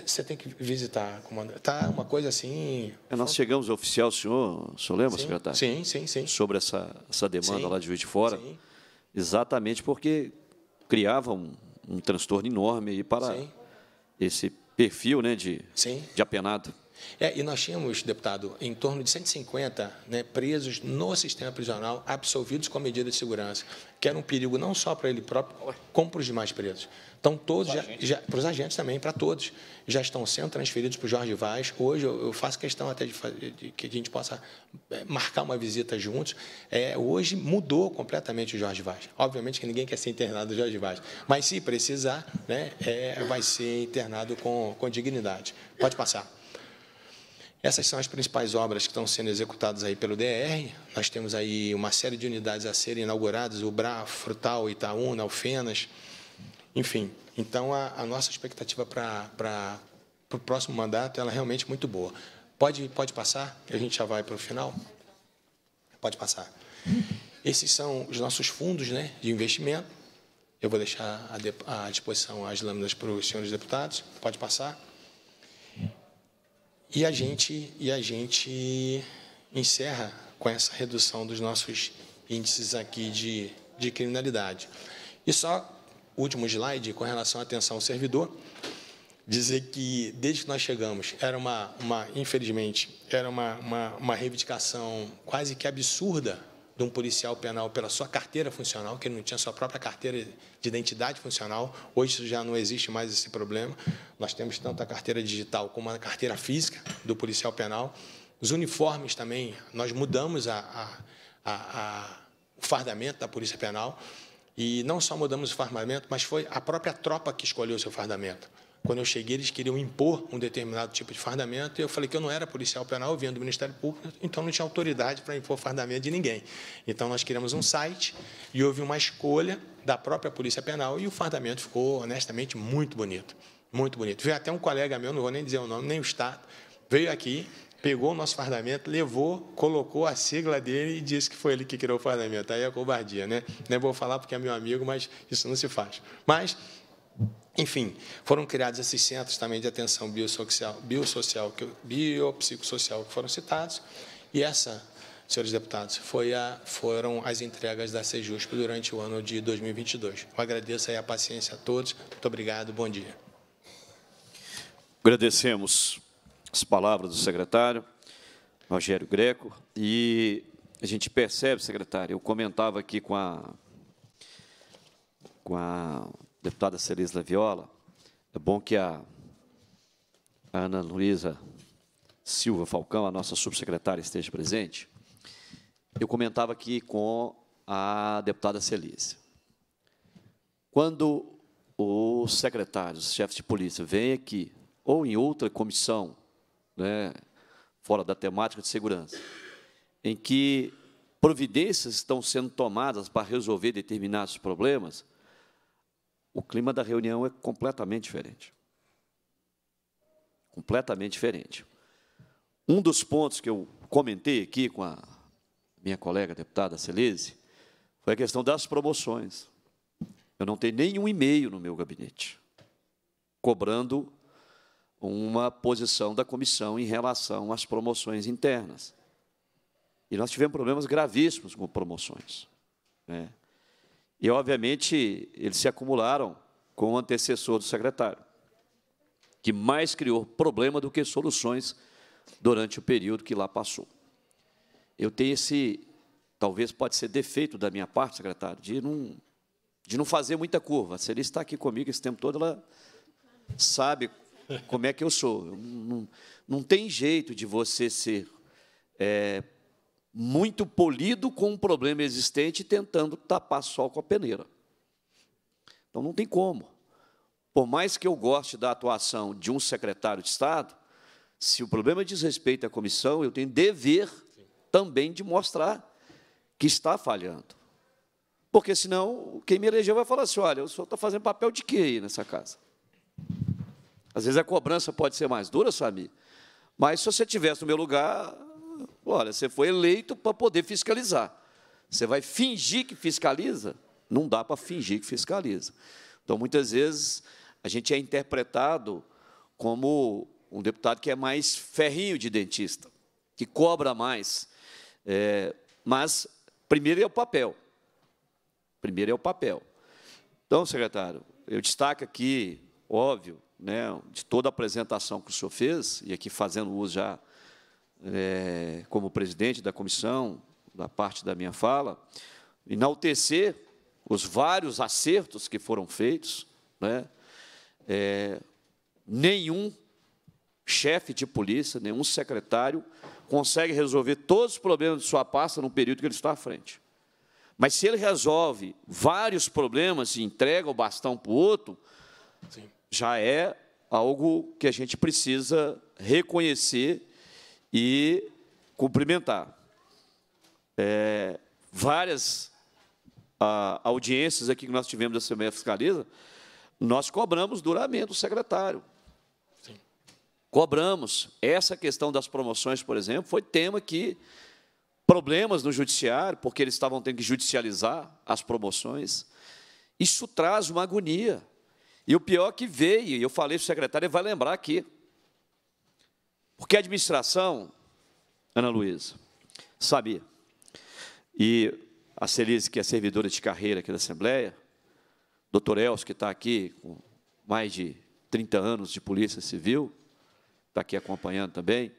Você é, tem que visitar, comandante. Tá uma coisa assim. É, nós chegamos oficial, senhor, o senhor lembra, sim, secretário? Sim, sim, sim. Sobre essa, essa demanda sim, lá de Juiz de Fora. Sim. Exatamente porque criava um, um transtorno enorme aí para sim. esse perfil né, de, sim. de apenado. É, e nós tínhamos, deputado, em torno de 150 né, presos no sistema prisional, absolvidos com medida de segurança, que era um perigo não só para ele próprio, como para os demais presos. Então, todos, já, já, para os agentes também, para todos, já estão sendo transferidos para o Jorge Vaz. Hoje, eu, eu faço questão até de, de, que a gente possa é, marcar uma visita juntos. É, hoje, mudou completamente o Jorge Vaz. Obviamente que ninguém quer ser internado no Jorge Vaz, mas, se precisar, né, é, vai ser internado com, com dignidade. Pode passar. Essas são as principais obras que estão sendo executadas aí pelo DR. Nós temos aí uma série de unidades a serem inauguradas, o BRA, Frutal, Itaúna, Alfenas, enfim. Então, a, a nossa expectativa para o próximo mandato ela é realmente muito boa. Pode, pode passar, a gente já vai para o final? Pode passar. Esses são os nossos fundos né, de investimento. Eu vou deixar à disposição as lâminas para os senhores deputados. Pode passar. E a gente, e a gente encerra com essa redução dos nossos índices aqui de, de criminalidade. E só, último slide, com relação à atenção ao servidor, dizer que, desde que nós chegamos, era uma, uma infelizmente, era uma, uma, uma reivindicação quase que absurda de um policial penal pela sua carteira funcional, que ele não tinha sua própria carteira de identidade funcional. Hoje já não existe mais esse problema. Nós temos tanto a carteira digital como a carteira física do policial penal. Os uniformes também, nós mudamos a, a, a, o fardamento da Polícia Penal. E não só mudamos o fardamento, mas foi a própria tropa que escolheu o seu fardamento. Quando eu cheguei, eles queriam impor um determinado tipo de fardamento, e eu falei que eu não era policial penal, eu vinha do Ministério Público, então não tinha autoridade para impor fardamento de ninguém. Então, nós criamos um site e houve uma escolha da própria Polícia Penal, e o fardamento ficou, honestamente, muito bonito. Muito bonito. Veio até um colega meu, não vou nem dizer o nome, nem o Estado, veio aqui, pegou o nosso fardamento, levou, colocou a sigla dele e disse que foi ele que criou o fardamento. Aí é covardia, né? Não vou falar porque é meu amigo, mas isso não se faz. Mas enfim, foram criados esses centros também de atenção biosocial, biosocial biopsicossocial que foram citados, e essa, senhores deputados, a, foram as entregas da Sejusp durante o ano de 2022. Eu agradeço a paciência a todos, muito obrigado, bom dia. Agradecemos, as palavras do secretário, Rogério Greco, e a gente percebe, secretário, eu comentava aqui com a, com a deputada Celisa Viola, é bom que a, Ana Luísa Silva Falcão, a nossa subsecretária, esteja presente. Eu comentava aqui com a deputada Celise. Quando os secretários, os chefes de polícia, vêm aqui, ou em outra comissão, né, fora da temática de segurança, em que providências estão sendo tomadas para resolver determinados problemas, o clima da reunião é completamente diferente. Completamente diferente. Um dos pontos que eu comentei aqui com a minha colega deputada Celise foi a questão das promoções. Eu não tenho nenhum e-mail no meu gabinete cobrando uma posição da comissão em relação às promoções internas. E nós tivemos problemas gravíssimos com promoções. Né? E, obviamente, eles se acumularam com o antecessor do secretário, que mais criou problema do que soluções durante o período que lá passou. Eu tenho esse, talvez pode ser defeito da minha parte, secretário, de não, de não fazer muita curva. Se ele está aqui comigo esse tempo todo, ela sabe como é que eu sou. Não, não tem jeito de você ser é, muito polido com um problema existente tentando tapar sol com a peneira. Então não tem como. Por mais que eu goste da atuação de um secretário de Estado, se o problema diz respeito à comissão, eu tenho dever também de mostrar que está falhando. Porque senão quem me elegeu vai falar assim: olha, o senhor está fazendo papel de quê aí nessa casa? Às vezes a cobrança pode ser mais dura, Sami, mas se você estivesse no meu lugar, olha, você foi eleito para poder fiscalizar. Você vai fingir que fiscaliza? Não dá para fingir que fiscaliza. Então, muitas vezes, a gente é interpretado como um deputado que é mais ferrinho de dentista, que cobra mais. É, mas, primeiro é o papel. Primeiro é o papel. Então, secretário, eu destaco aqui, óbvio, né, de toda a apresentação que o senhor fez, e aqui fazendo uso já é, como presidente da comissão, da parte da minha fala, enaltecer os vários acertos que foram feitos, né, é, nenhum chefe de polícia, nenhum secretário consegue resolver todos os problemas de sua pasta no período que ele está à frente. Mas se ele resolve vários problemas e entrega o bastão para o outro, Sim. já é algo que a gente precisa reconhecer e cumprimentar. É, várias a, audiências aqui que nós tivemos da Assembleia Fiscaliza, nós cobramos duramente o secretário. Cobramos. Essa questão das promoções, por exemplo, foi tema que problemas no judiciário, porque eles estavam tendo que judicializar as promoções. Isso traz uma agonia. E o pior que veio, e eu falei para o secretário, ele vai lembrar aqui. Porque a administração, Ana Luísa, sabia. E a Celise, que é servidora de carreira aqui da Assembleia, doutor Elcio, que está aqui com mais de 30 anos de Polícia Civil, está aqui acompanhando também,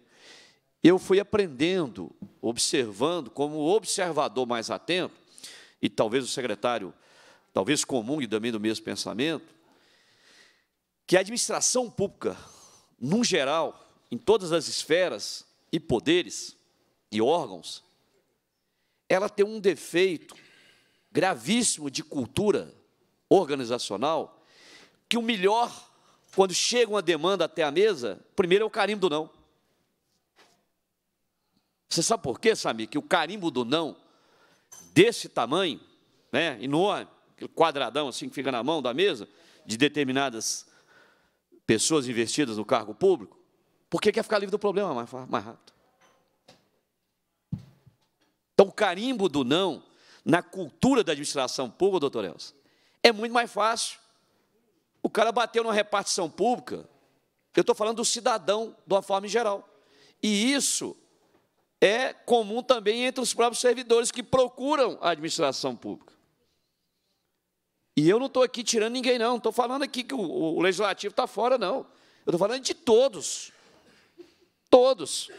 eu fui aprendendo, observando, como observador mais atento, e talvez o secretário, talvez comum e também do mesmo pensamento, que a administração pública, num geral, em todas as esferas e poderes e órgãos, ela tem um defeito gravíssimo de cultura organizacional, que o melhor quando chega uma demanda até a mesa, primeiro é o carimbo do não. Você sabe por quê, Sami? Que o carimbo do não, desse tamanho, né, enorme, aquele quadradão assim que fica na mão da mesa, de determinadas pessoas investidas no cargo público, porque quer ficar livre do problema mais, mais rápido. Então, o carimbo do não, na cultura da administração pública, doutor Elcio, é muito mais fácil. O cara bateu numa repartição pública, eu estou falando do cidadão, de uma forma geral. E isso é comum também entre os próprios servidores que procuram a administração pública. E eu não estou aqui tirando ninguém, não. Estou falando aqui que o, o legislativo está fora, não. Eu estou falando de todos. Todos.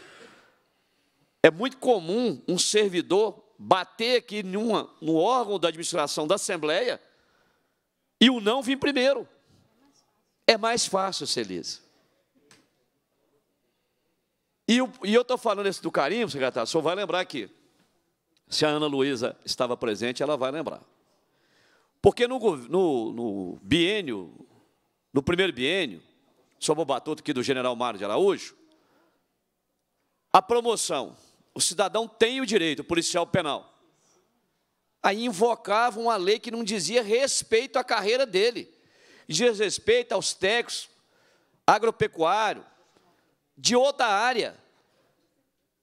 É muito comum um servidor bater aqui numa, no órgão da administração da Assembleia e o não vir primeiro. É mais fácil, Celise. E, eu estou falando esse do carimbo, secretário, senhor vai lembrar aqui. Se a Ana Luísa estava presente, ela vai lembrar. Porque no, no, no biênio, no primeiro biênio, sob o batuto aqui do general Mário de Araújo, a promoção, o cidadão tem o direito, o policial penal. Aí invocavam uma lei que não dizia respeito à carreira dele, dizia respeito aos técnicos, agropecuário, de outra área,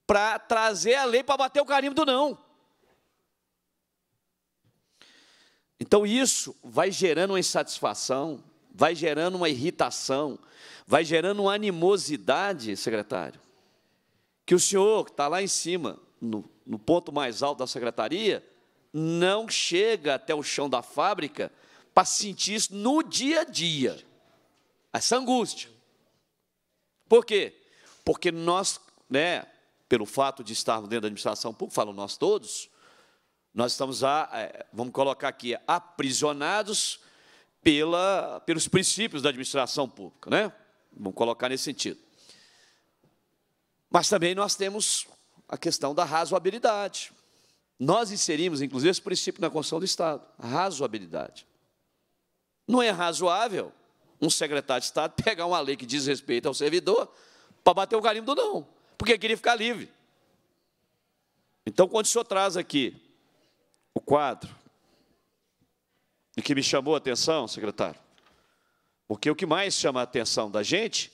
para trazer a lei para bater o carimbo do não. Então isso vai gerando uma insatisfação, vai gerando uma irritação, vai gerando uma animosidade, secretário, que o senhor que está lá em cima, no, no ponto mais alto da secretaria, não chega até o chão da fábrica para sentir isso no dia a dia. Essa angústia. Por quê? Porque nós, né, pelo fato de estarmos dentro da administração pública, falo nós todos, nós estamos, a, é, vamos colocar aqui, aprisionados pela, pelos princípios da administração pública, né? Vamos colocar nesse sentido. Mas também nós temos a questão da razoabilidade. Nós inserimos, inclusive, esse princípio na Constituição do Estado, razoabilidade. Não é razoável um secretário de Estado pegar uma lei que diz respeito ao servidor para bater o carimbo do não, porque queria ficar livre. Então, quando o senhor traz aqui o quadro. E que me chamou a atenção, secretário, porque o que mais chama a atenção da gente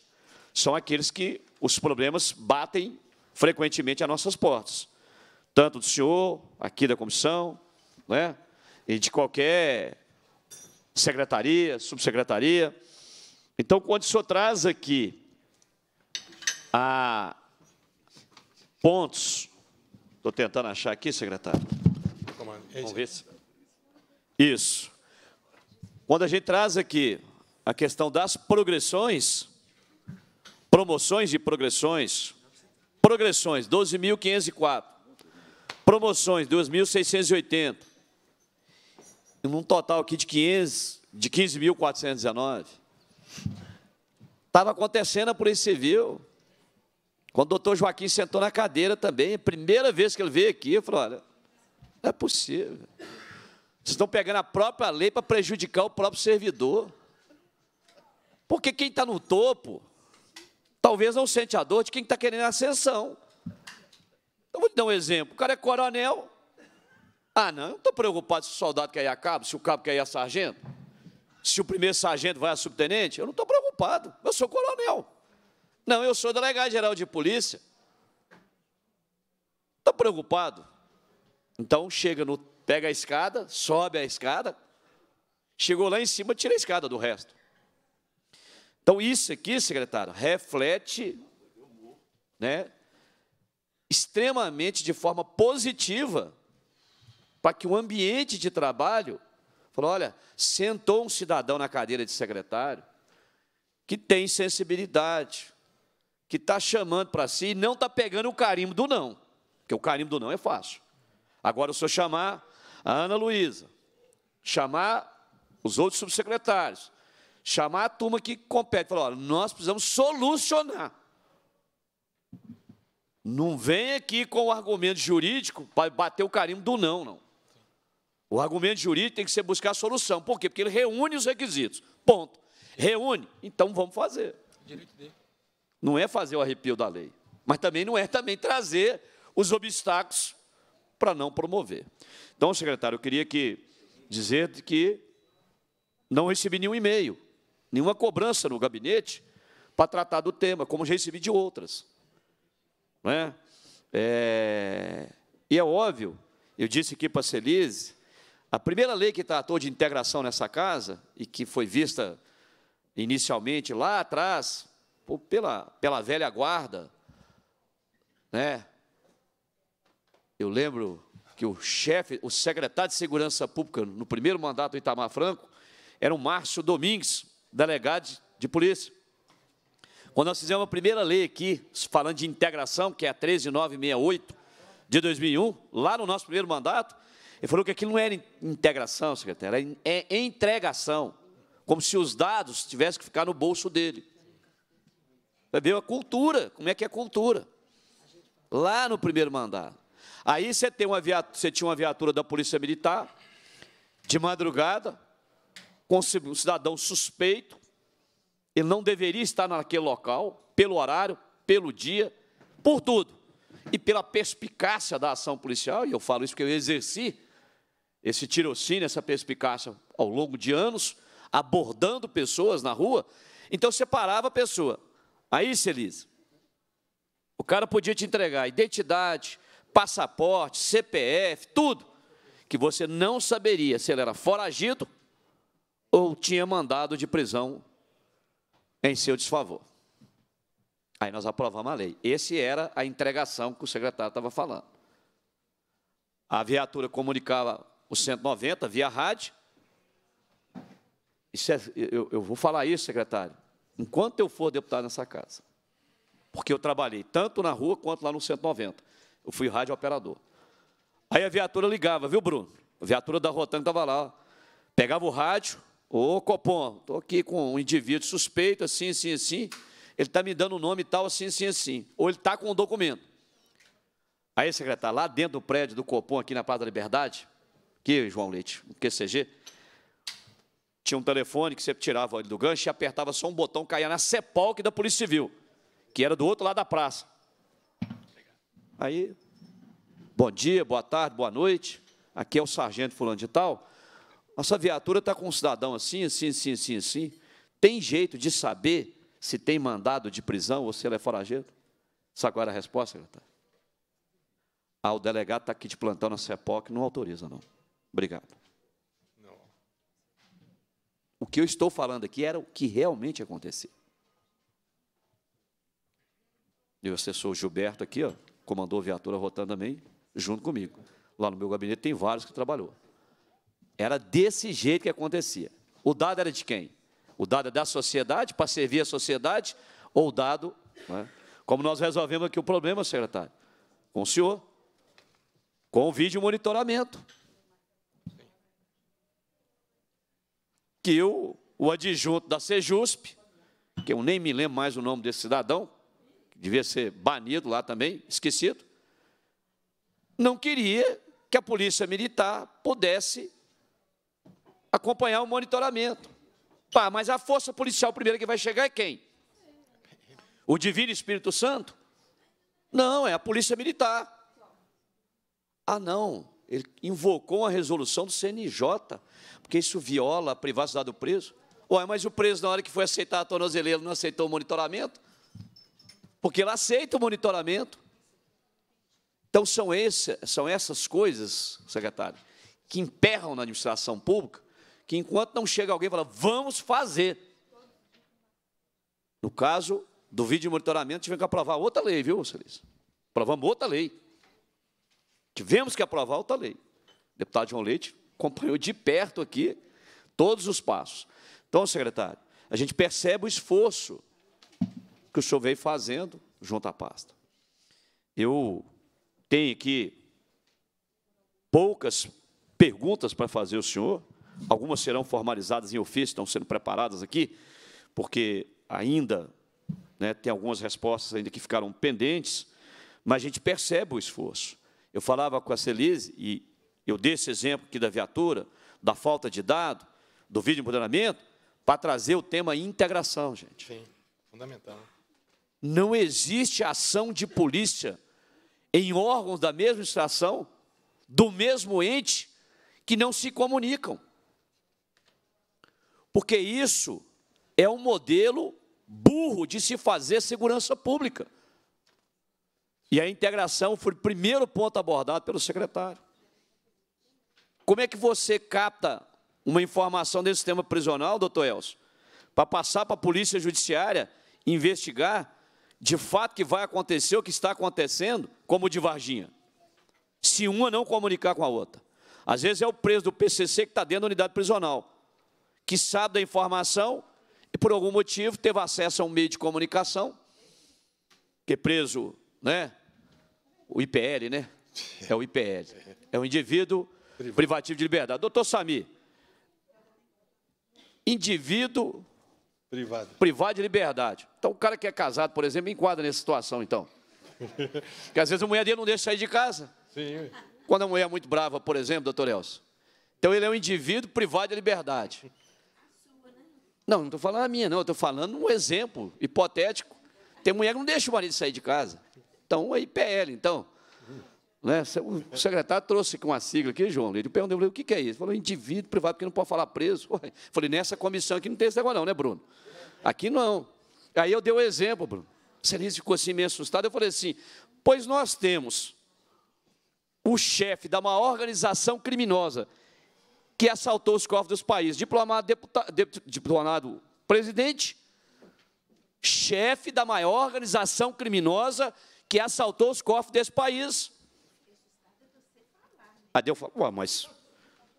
são aqueles que os problemas batem frequentemente às nossas portas, tanto do senhor, aqui da comissão, né, e de qualquer secretaria, subsecretaria. Então, quando o senhor traz aqui a pontos, estou tentando achar aqui, secretário, Vamos ver se... Isso. Quando a gente traz aqui a questão das progressões, promoções de progressões, progressões, 12.504, promoções, 2.680, num total aqui de 15, de 15.419. Estava acontecendo a Polícia Civil. Quando o doutor Joaquim sentou na cadeira também, primeira vez que ele veio aqui, eu falei, olha, não é possível. Vocês estão pegando a própria lei para prejudicar o próprio servidor. Porque quem está no topo, talvez não sente a dor de quem está querendo ascensão. Eu vou te dar um exemplo. O cara é coronel. Ah, não, eu não estou preocupado se o soldado quer ir a cabo, se o cabo quer ir a sargento, se o primeiro sargento vai a subtenente. Eu não estou preocupado. Eu sou coronel. Não, eu sou delegado-geral de polícia. Estou preocupado. Então chega no, pega a escada, sobe a escada, chegou lá em cima, tira a escada do resto. Então isso aqui, secretário, reflete, né, extremamente de forma positiva para que o ambiente de trabalho, falou, olha, sentou um cidadão na cadeira de secretário que tem sensibilidade, que está chamando para si e não está pegando o carimbo do não, porque o carimbo do não é fácil. Agora, o senhor chamar a Ana Luísa, chamar os outros subsecretários, chamar a turma que compete, falar, olha, nós precisamos solucionar. Não vem aqui com o argumento jurídico para bater o carimbo do não, não. O argumento jurídico tem que ser buscar a solução. Por quê? Porque ele reúne os requisitos. Ponto. Reúne, então vamos fazer. Não é fazer o arrepio da lei, mas também não é também trazer os obstáculos para não promover. Então, secretário, eu queria que dizer que não recebi nenhum e-mail, nenhuma cobrança no gabinete para tratar do tema, como já recebi de outras. Não é? É, e é óbvio, eu disse aqui para a Celise, a primeira lei que tratou de integração nessa casa, e que foi vista inicialmente lá atrás, pela, pela velha guarda, né, eu lembro que o chefe, o secretário de Segurança Pública, no primeiro mandato do Itamar Franco, era o Márcio Domingues, delegado de polícia. Quando nós fizemos a primeira lei aqui, falando de integração, que é a 13968 de 2001, lá no nosso primeiro mandato, ele falou que aquilo não era integração, secretário, é entregação, como se os dados tivessem que ficar no bolso dele. Ver a cultura, como é que é a cultura. Lá no primeiro mandato. Aí você, tem uma viatura, você tinha uma viatura da Polícia Militar, de madrugada, um cidadão suspeito, ele não deveria estar naquele local, pelo horário, pelo dia, por tudo. E pela perspicácia da ação policial, e eu falo isso porque eu exerci esse tirocínio, essa perspicácia ao longo de anos, abordando pessoas na rua. Então, separava a pessoa. Aí, Celise, o cara podia te entregar identidade, passaporte, CPF, tudo, que você não saberia se ele era foragido ou tinha mandado de prisão em seu desfavor. Aí nós aprovamos a lei. Esse era a entregação que o secretário estava falando. A viatura comunicava o 190 via rádio. Isso é, eu, eu vou falar isso, secretário, enquanto eu for deputado nessa casa. Porque eu trabalhei tanto na rua quanto lá no 190. Eu fui rádio operador. Aí a viatura ligava, viu, Bruno? A viatura da Rotan estava lá. Pegava o rádio, Ô, Copom, estou aqui com um indivíduo suspeito, assim, assim, assim. Ele está me dando o um nome tal, assim, assim, assim. Ou ele está com um documento. Aí, secretário, lá dentro do prédio do Copom, aqui na Praça da Liberdade, aqui, João Leite, no QCG, tinha um telefone que você tirava ele do gancho e apertava só um botão, caía na CEPOLC da Polícia Civil, que era do outro lado da praça. Aí, bom dia, boa tarde, boa noite. Aqui é o sargento fulano de tal. Nossa viatura está com um cidadão assim, assim, assim, assim, assim. Tem jeito de saber se tem mandado de prisão ou se ele é foragido? Sabe qual era a resposta, secretário? Ah, o delegado está aqui de plantão na CEPOC, não autoriza, não. Obrigado. Não. O que eu estou falando aqui era o que realmente aconteceu. E o assessor Gilberto aqui, ó, comandou a viatura rotando também, junto comigo. Lá no meu gabinete tem vários que trabalhou. Era desse jeito que acontecia. O dado era de quem? O dado é da sociedade, para servir a sociedade, ou o dado. É? Como nós resolvemos aqui o problema, secretário? Com o senhor. Com o vídeo monitoramento. Que o, o adjunto da Sejusp, que eu nem me lembro mais o nome desse cidadão, que devia ser banido lá também, esquecido, não queria que a polícia militar pudesse acompanhar o monitoramento. Pá, mas a força policial primeira que vai chegar é quem? O Divino Espírito Santo? Não, é a Polícia Militar. Ah, não, ele invocou uma resolução do CNJ, porque isso viola a privacidade do preso. Ué, mas o preso, na hora que foi aceitar a tornozeleira, não aceitou o monitoramento? Porque ele aceita o monitoramento. Então, são, esse, são essas coisas, secretário, que emperram na administração pública que enquanto não chega alguém fala, vamos fazer. No caso do vídeo de monitoramento, tivemos que aprovar outra lei, viu, Celise? Aprovamos outra lei. Tivemos que aprovar outra lei. O deputado João Leite acompanhou de perto aqui todos os passos. Então, secretário, a gente percebe o esforço que o senhor veio fazendo junto à pasta. Eu tenho aqui poucas perguntas para fazer ao senhor, Algumas serão formalizadas em ofício, estão sendo preparadas aqui, porque ainda né, tem algumas respostas ainda que ficaram pendentes, mas a gente percebe o esforço. Eu falava com a Celise, e eu dei esse exemplo aqui da viatura, da falta de dado, do vídeo empoderamento, para trazer o tema integração, gente. Sim, fundamental. Não existe ação de polícia em órgãos da mesma extração, do mesmo ente, que não se comunicam porque isso é um modelo burro de se fazer segurança pública. E a integração foi o primeiro ponto abordado pelo secretário. Como é que você capta uma informação desse sistema prisional, doutor Elcio, para passar para a polícia judiciária investigar de fato que vai acontecer o que está acontecendo, como o de Varginha? Se uma não comunicar com a outra. Às vezes é o preso do PCC que está dentro da unidade prisional que sabe da informação e por algum motivo teve acesso a um meio de comunicação, que é preso, né? O IPL, né? É o IPL. É o indivíduo privativo de liberdade. Doutor Sami, indivíduo privado. privado de liberdade. Então, o cara que é casado, por exemplo, enquadra nessa situação, então. Porque às vezes a mulher dele não deixa sair de casa. Sim. Quando a mulher é muito brava, por exemplo, doutor Elcio. Então, ele é um indivíduo privado de liberdade. Não, não estou falando a minha, não. Estou falando um exemplo hipotético. Tem mulher que não deixa o marido sair de casa. Então, é IPL, então. Né? O secretário trouxe com uma sigla aqui, João. Ele perguntou, o que é isso? Ele falou, indivíduo privado, porque não pode falar preso. Eu falei, nessa comissão aqui não tem esse negócio não, né, Bruno? Aqui não. Aí eu dei o um exemplo, Bruno. Celise ficou assim meio assustado. Eu falei assim, pois nós temos o chefe da maior organização criminosa que assaltou os cofres dos países, diplomado, deputado, diplomado presidente, chefe da maior organização criminosa que assaltou os cofres desse país. Aí eu falo, ué, mas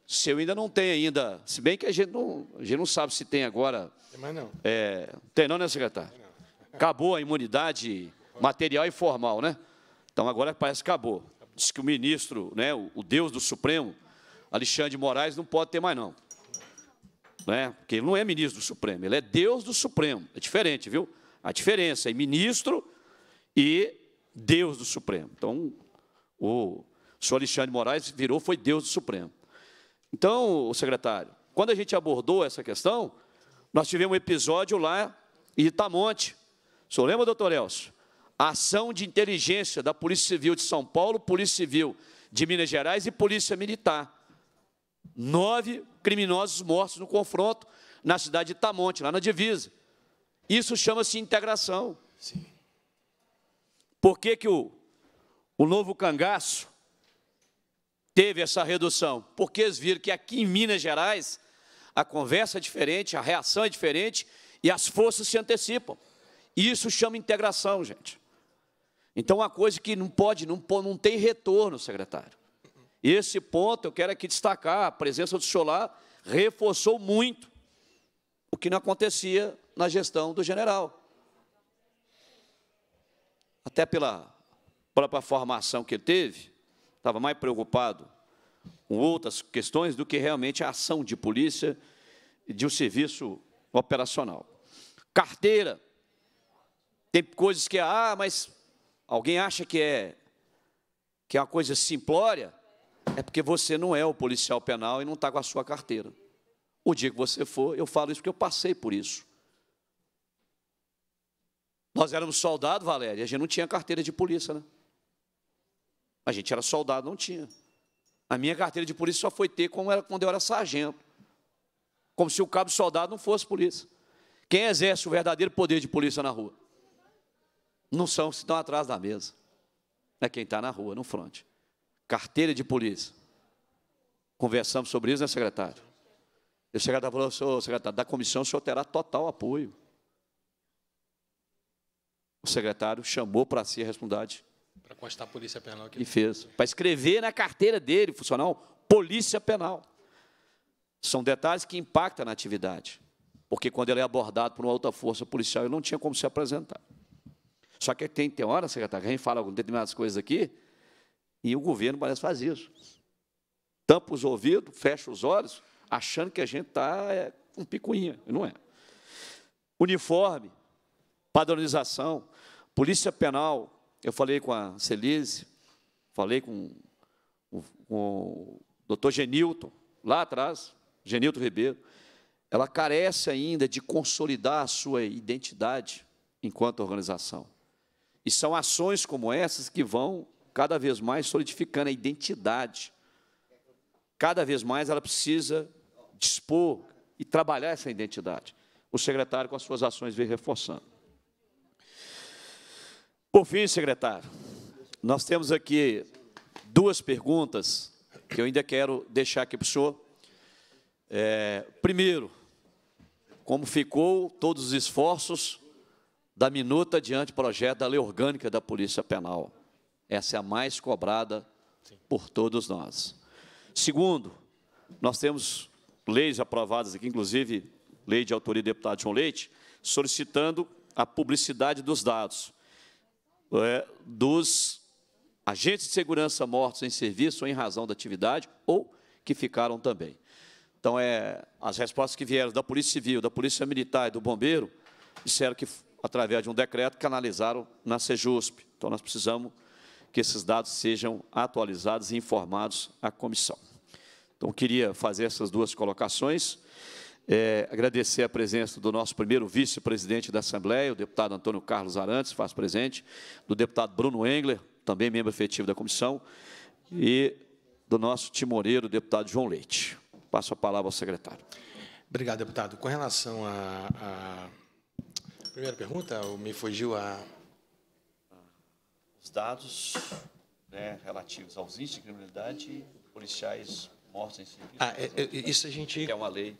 se eu ainda não tenho ainda, se bem que a gente não, a gente não sabe se tem agora. Mas não. É, tem não, né, secretário? Acabou a imunidade material e formal, né? Então agora parece que acabou. Diz que o ministro, né, o, o Deus do Supremo, Alexandre Moraes, não pode ter mais, não. Né? Porque ele não é ministro do Supremo, ele é Deus do Supremo. É diferente, viu? A diferença é ministro e Deus do Supremo. Então, o senhor Alexandre Moraes virou, foi Deus do Supremo. Então, o secretário, quando a gente abordou essa questão, nós tivemos um episódio lá em Itamonte. O senhor lembra, doutor Elcio? A ação de inteligência da Polícia Civil de São Paulo, Polícia Civil de Minas Gerais e Polícia Militar. Nove criminosos mortos no confronto na cidade de Itamonte, lá na divisa. Isso chama-se integração. Sim. Por que, que o, o novo cangaço teve essa redução? Porque eles viram que aqui em Minas Gerais a conversa é diferente, a reação é diferente e as forças se antecipam. Isso chama integração, gente. Então, uma coisa que não pode, não, não tem retorno, secretário. Esse ponto eu quero aqui destacar, a presença do lá reforçou muito o que não acontecia na gestão do general. Até pela própria formação que ele teve, estava mais preocupado com outras questões do que realmente a ação de polícia de um serviço operacional. Carteira. Tem coisas que, ah, mas alguém acha que é, que é uma coisa simplória, é porque você não é o policial penal e não está com a sua carteira. O dia que você for, eu falo isso porque eu passei por isso. Nós éramos soldados, Valéria, a gente não tinha carteira de polícia, né? A gente era soldado, não tinha. A minha carteira de polícia só foi ter era, quando eu era sargento. Como se o cabo soldado não fosse polícia. Quem exerce o verdadeiro poder de polícia na rua? Não são os que estão atrás da mesa. É quem está na rua, no fronte. Carteira de polícia. Conversamos sobre isso, né, secretário? E o secretário falou, senhor, secretário, da comissão o senhor terá total apoio. O secretário chamou para si a responsabilidade para constar Polícia Penal. Aqui. E fez. Para escrever na carteira dele, funcional, Polícia Penal. São detalhes que impactam na atividade. Porque quando ele é abordado por uma outra força policial, ele não tinha como se apresentar. Só que tem, tem hora, secretário, que a gente fala determinadas coisas aqui, e o governo parece fazer isso. Tampa os ouvidos, fecha os olhos, achando que a gente está é, com picuinha. Não é. Uniforme, padronização, polícia penal, eu falei com a Celise, falei com, com, com o doutor Genilton, lá atrás, Genilton Ribeiro. Ela carece ainda de consolidar a sua identidade enquanto organização. E são ações como essas que vão cada vez mais solidificando a identidade. Cada vez mais ela precisa dispor e trabalhar essa identidade. O secretário, com as suas ações, vem reforçando. Por fim, secretário, nós temos aqui duas perguntas que eu ainda quero deixar aqui para o senhor. É, primeiro, como ficou todos os esforços da minuta diante do projeto da lei orgânica da Polícia Penal? Essa é a mais cobrada por todos nós. Segundo, nós temos leis aprovadas aqui, inclusive lei de autoria do deputado João Leite, solicitando a publicidade dos dados é, dos agentes de segurança mortos em serviço ou em razão da atividade ou que ficaram também. Então, é, as respostas que vieram da Polícia Civil, da Polícia Militar e do Bombeiro disseram que, através de um decreto, canalizaram na Sejusp. Então, nós precisamos que esses dados sejam atualizados e informados à comissão. Então, queria fazer essas duas colocações. É, agradecer a presença do nosso primeiro vice-presidente da Assembleia, o deputado Antônio Carlos Arantes, faz presente, do deputado Bruno Engler, também membro efetivo da comissão, e do nosso timoreiro, deputado João Leite. Passo a palavra ao secretário. Obrigado, deputado. Com relação à primeira pergunta, me fugiu a... Os dados né, relativos aos índices de criminalidade policiais mortos em serviço. Ah, é, é, isso a gente... É uma lei.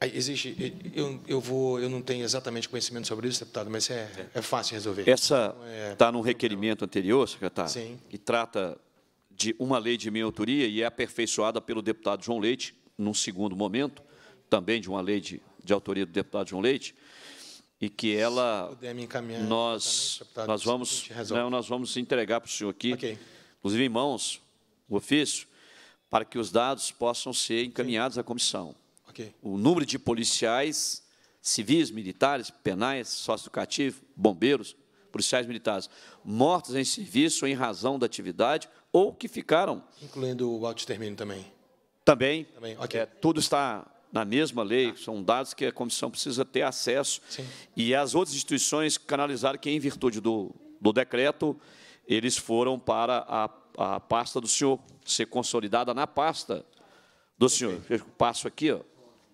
Existe, eu, eu, vou, eu não tenho exatamente conhecimento sobre isso, deputado, mas é, é fácil resolver. Essa está então, é... num requerimento anterior, secretário, Sim. que trata de uma lei de minha autoria e é aperfeiçoada pelo deputado João Leite, num segundo momento, também de uma lei de, de autoria do deputado João Leite, e que ela nós nós vamos não, nós vamos entregar para o senhor aqui, okay. inclusive em mãos, o ofício, para que os dados possam ser encaminhados à comissão. Okay. O número de policiais civis, militares, penais, sócio-educativo, bombeiros, policiais militares mortos em serviço em razão da atividade ou que ficaram. Incluindo o alto extermínio também. Também. também. Okay. É, tudo está na mesma lei, ah. são dados que a comissão precisa ter acesso. Sim. E as outras instituições canalizaram que, em virtude do, do decreto, eles foram para a, a pasta do senhor, ser consolidada na pasta do senhor. Okay. Eu passo aqui, ó,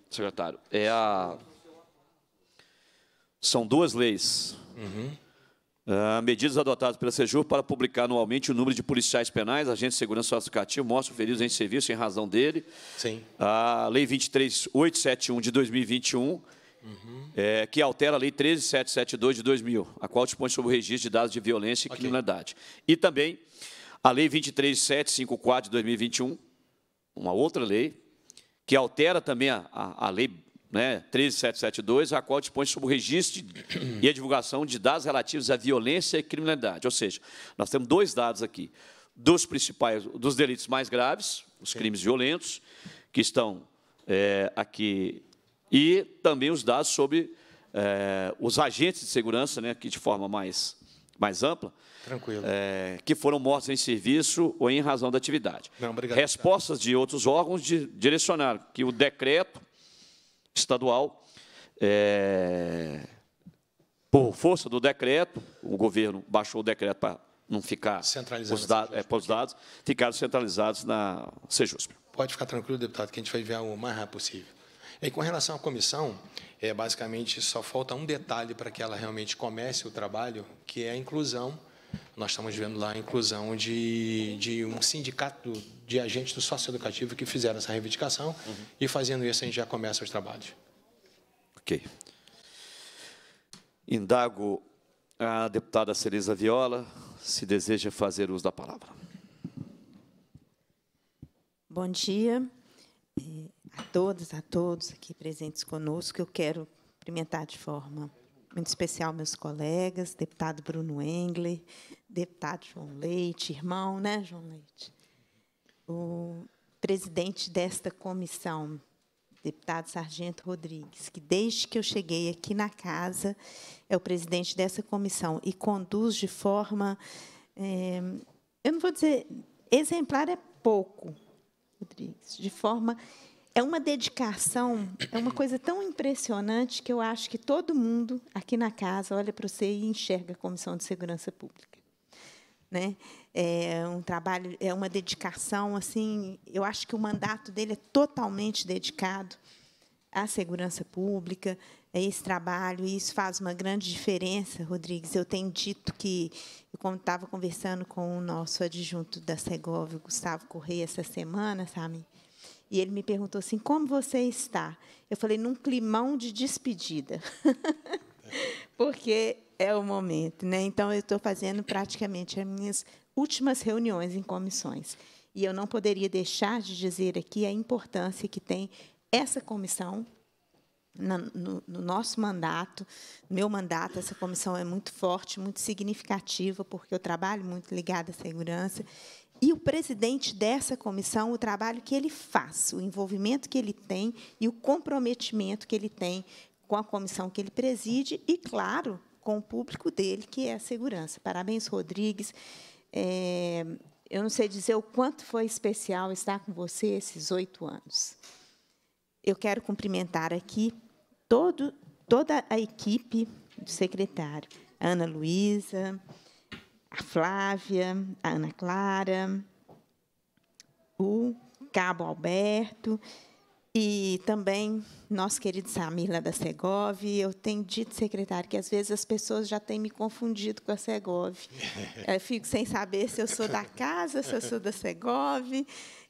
secretário. É a... São duas leis. Uhum. Uh, medidas adotadas pela Sejur para publicar anualmente o número de policiais penais, agentes de segurança social mostram feridos em serviço em razão dele. Sim. A Lei 23871 de 2021, uhum. é, que altera a Lei 13772 de 2000, a qual dispõe sobre o registro de dados de violência e okay. criminalidade. E também a Lei 23754 de 2021, uma outra lei, que altera também a, a, a Lei né, 13772, a qual dispõe sobre o registro e a divulgação de dados relativos à violência e criminalidade. Ou seja, nós temos dois dados aqui, dos principais, dos delitos mais graves, os crimes violentos, que estão é, aqui, e também os dados sobre é, os agentes de segurança, né, que de forma mais, mais ampla, Tranquilo. É, que foram mortos em serviço ou em razão da atividade. Não, obrigado, Respostas de outros órgãos de, direcionaram que o decreto estadual. É, por força do decreto, o governo baixou o decreto para não ficar os dados, é, os dados, ficaram centralizados na Sejusp. Pode ficar tranquilo, deputado, que a gente vai enviar o mais rápido possível. E com relação à comissão, é, basicamente só falta um detalhe para que ela realmente comece o trabalho, que é a inclusão. Nós estamos vendo lá a inclusão de, de um sindicato de agentes do socioeducativo que fizeram essa reivindicação, uhum. e fazendo isso a gente já começa os trabalhos. Ok. Indago a deputada Celisa Viola se deseja fazer uso da palavra. Bom dia eh, a todas, a todos aqui presentes conosco. Eu quero cumprimentar de forma muito especial meus colegas, deputado Bruno Engler, deputado João Leite, irmão, né, João Leite? o presidente desta comissão, deputado Sargento Rodrigues, que desde que eu cheguei aqui na casa é o presidente dessa comissão e conduz de forma, é, eu não vou dizer exemplar é pouco, Rodrigues, de forma é uma dedicação, é uma coisa tão impressionante que eu acho que todo mundo aqui na casa olha para você e enxerga a Comissão de Segurança Pública né? É um trabalho, é uma dedicação assim. Eu acho que o mandato dele é totalmente dedicado à segurança pública, a esse trabalho, e isso faz uma grande diferença, Rodrigues. Eu tenho dito que, como estava conversando com o nosso adjunto da Segovia, Gustavo Correia, essa semana, sabe? E ele me perguntou assim: como você está? Eu falei, num climão de despedida. Porque é o momento. Né? Então, eu estou fazendo praticamente as minhas últimas reuniões em comissões. E eu não poderia deixar de dizer aqui a importância que tem essa comissão no, no, nosso mandato, meu mandato, essa comissão é muito forte, muito significativa, porque eu trabalho muito ligada à segurança. E o presidente dessa comissão, o trabalho que ele faz, o envolvimento que ele tem e o comprometimento que ele tem com a comissão que ele preside e, claro, com o público dele, que é a segurança. Parabéns, Rodrigues. É, eu não sei dizer o quanto foi especial estar com você esses oito anos. Eu quero cumprimentar aqui todo, toda a equipe do secretário. Ana Luísa, a Flávia, a Ana Clara, o Cabo Alberto e também nosso querido Samir lá da Segov. Eu tenho dito, secretário, que às vezes as pessoas já têm me confundido com a Segov. Eu fico sem saber se eu sou da casa, se eu sou da Segov.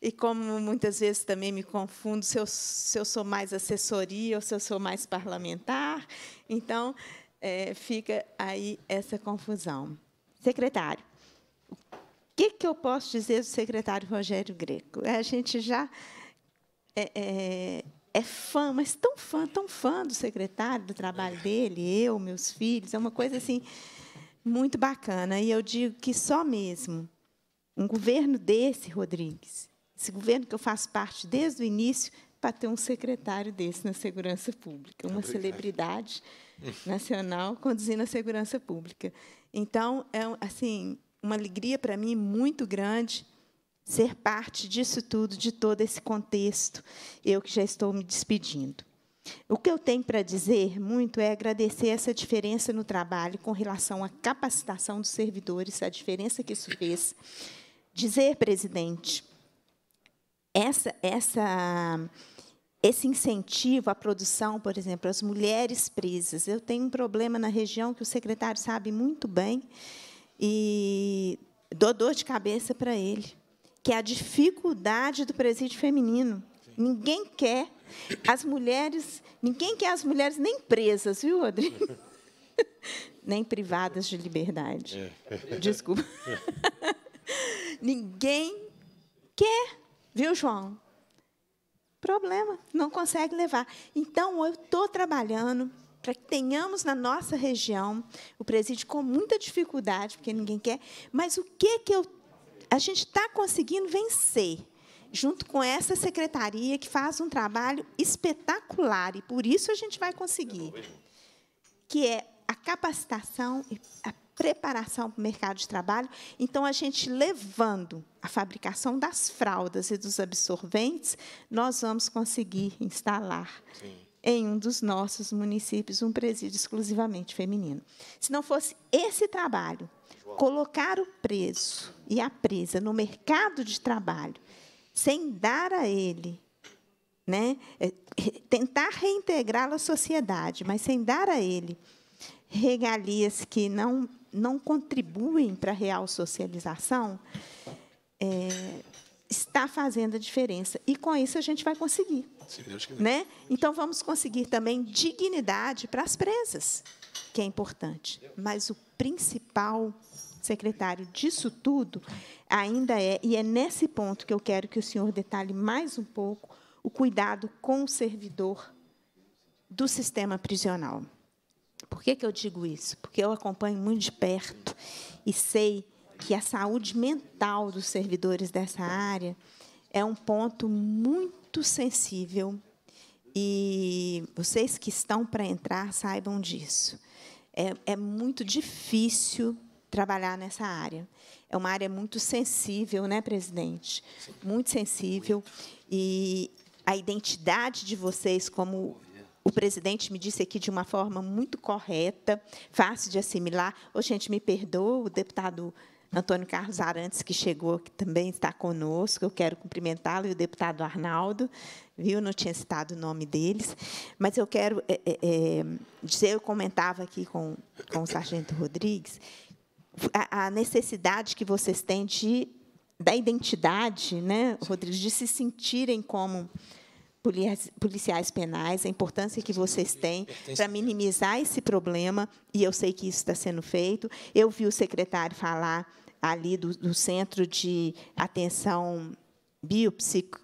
E como muitas vezes também me confundo se eu, se eu sou mais assessoria ou se eu sou mais parlamentar. Então, é, fica aí essa confusão. Secretário, o que, que eu posso dizer do secretário Rogério Greco? A gente já é, é, é, fã, mas tão fã, tão fã do secretário, do trabalho dele, eu, meus filhos, é uma coisa assim muito bacana. E eu digo que só mesmo um governo desse, Rodrigues, esse governo que eu faço parte desde o início, para ter um secretário desse na segurança pública, uma Obrigado. celebridade nacional conduzindo a segurança pública. Então, é assim, uma alegria para mim muito grande ser parte disso tudo, de todo esse contexto, eu que já estou me despedindo. O que eu tenho para dizer muito é agradecer essa diferença no trabalho com relação à capacitação dos servidores, a diferença que isso fez. Dizer, presidente, essa, essa, esse incentivo à produção, por exemplo, as mulheres presas. Eu tenho um problema na região que o secretário sabe muito bem e dou dor de cabeça para ele que é a dificuldade do presídio feminino. Ninguém quer as mulheres, ninguém quer as mulheres nem presas, viu, Rodrigo? nem privadas de liberdade. É. Desculpa. ninguém quer, viu, João? Problema, não consegue levar. Então, eu estou trabalhando para que tenhamos na nossa região o presídio com muita dificuldade, porque ninguém quer, mas o que, que eu a gente está conseguindo vencer, junto com essa secretaria que faz um trabalho espetacular, e por isso a gente vai conseguir, que é a capacitação e a preparação para o mercado de trabalho. Então, a gente levando a fabricação das fraldas e dos absorventes, nós vamos conseguir instalar Sim. em um dos nossos municípios um presídio exclusivamente feminino. Se não fosse esse trabalho, colocar o preso e a presa no mercado de trabalho, sem dar a ele, né, é, tentar reintegrá-lo à sociedade, mas sem dar a ele regalias que não, não contribuem para a real socialização, é, está fazendo a diferença. E, com isso, a gente vai conseguir. Né? Então, vamos conseguir também dignidade para as presas, que é importante. Mas o principal secretário, disso tudo ainda é, e é nesse ponto que eu quero que o senhor detalhe mais um pouco o cuidado com o servidor do sistema prisional. Por que, que eu digo isso? Porque eu acompanho muito de perto e sei que a saúde mental dos servidores dessa área é um ponto muito sensível e vocês que estão para entrar saibam disso. É, é muito difícil trabalhar nessa área. É uma área muito sensível, né, presidente? Muito sensível. E a identidade de vocês, como o presidente me disse aqui de uma forma muito correta, fácil de assimilar. Ô, gente, me perdoa, o deputado Antônio Carlos Arantes, que chegou, que também está conosco, eu quero cumprimentá-lo, e o deputado Arnaldo, viu? Não tinha citado o nome deles, mas eu quero é, é, dizer, eu comentava aqui com, com o sargento Rodrigues, a, a necessidade que vocês têm de, da identidade, né, Rodrigo, de se sentirem como policiais penais, a importância que vocês têm para minimizar esse problema, e eu sei que isso está sendo feito. Eu vi o secretário falar ali do, do Centro de Atenção Biopsico,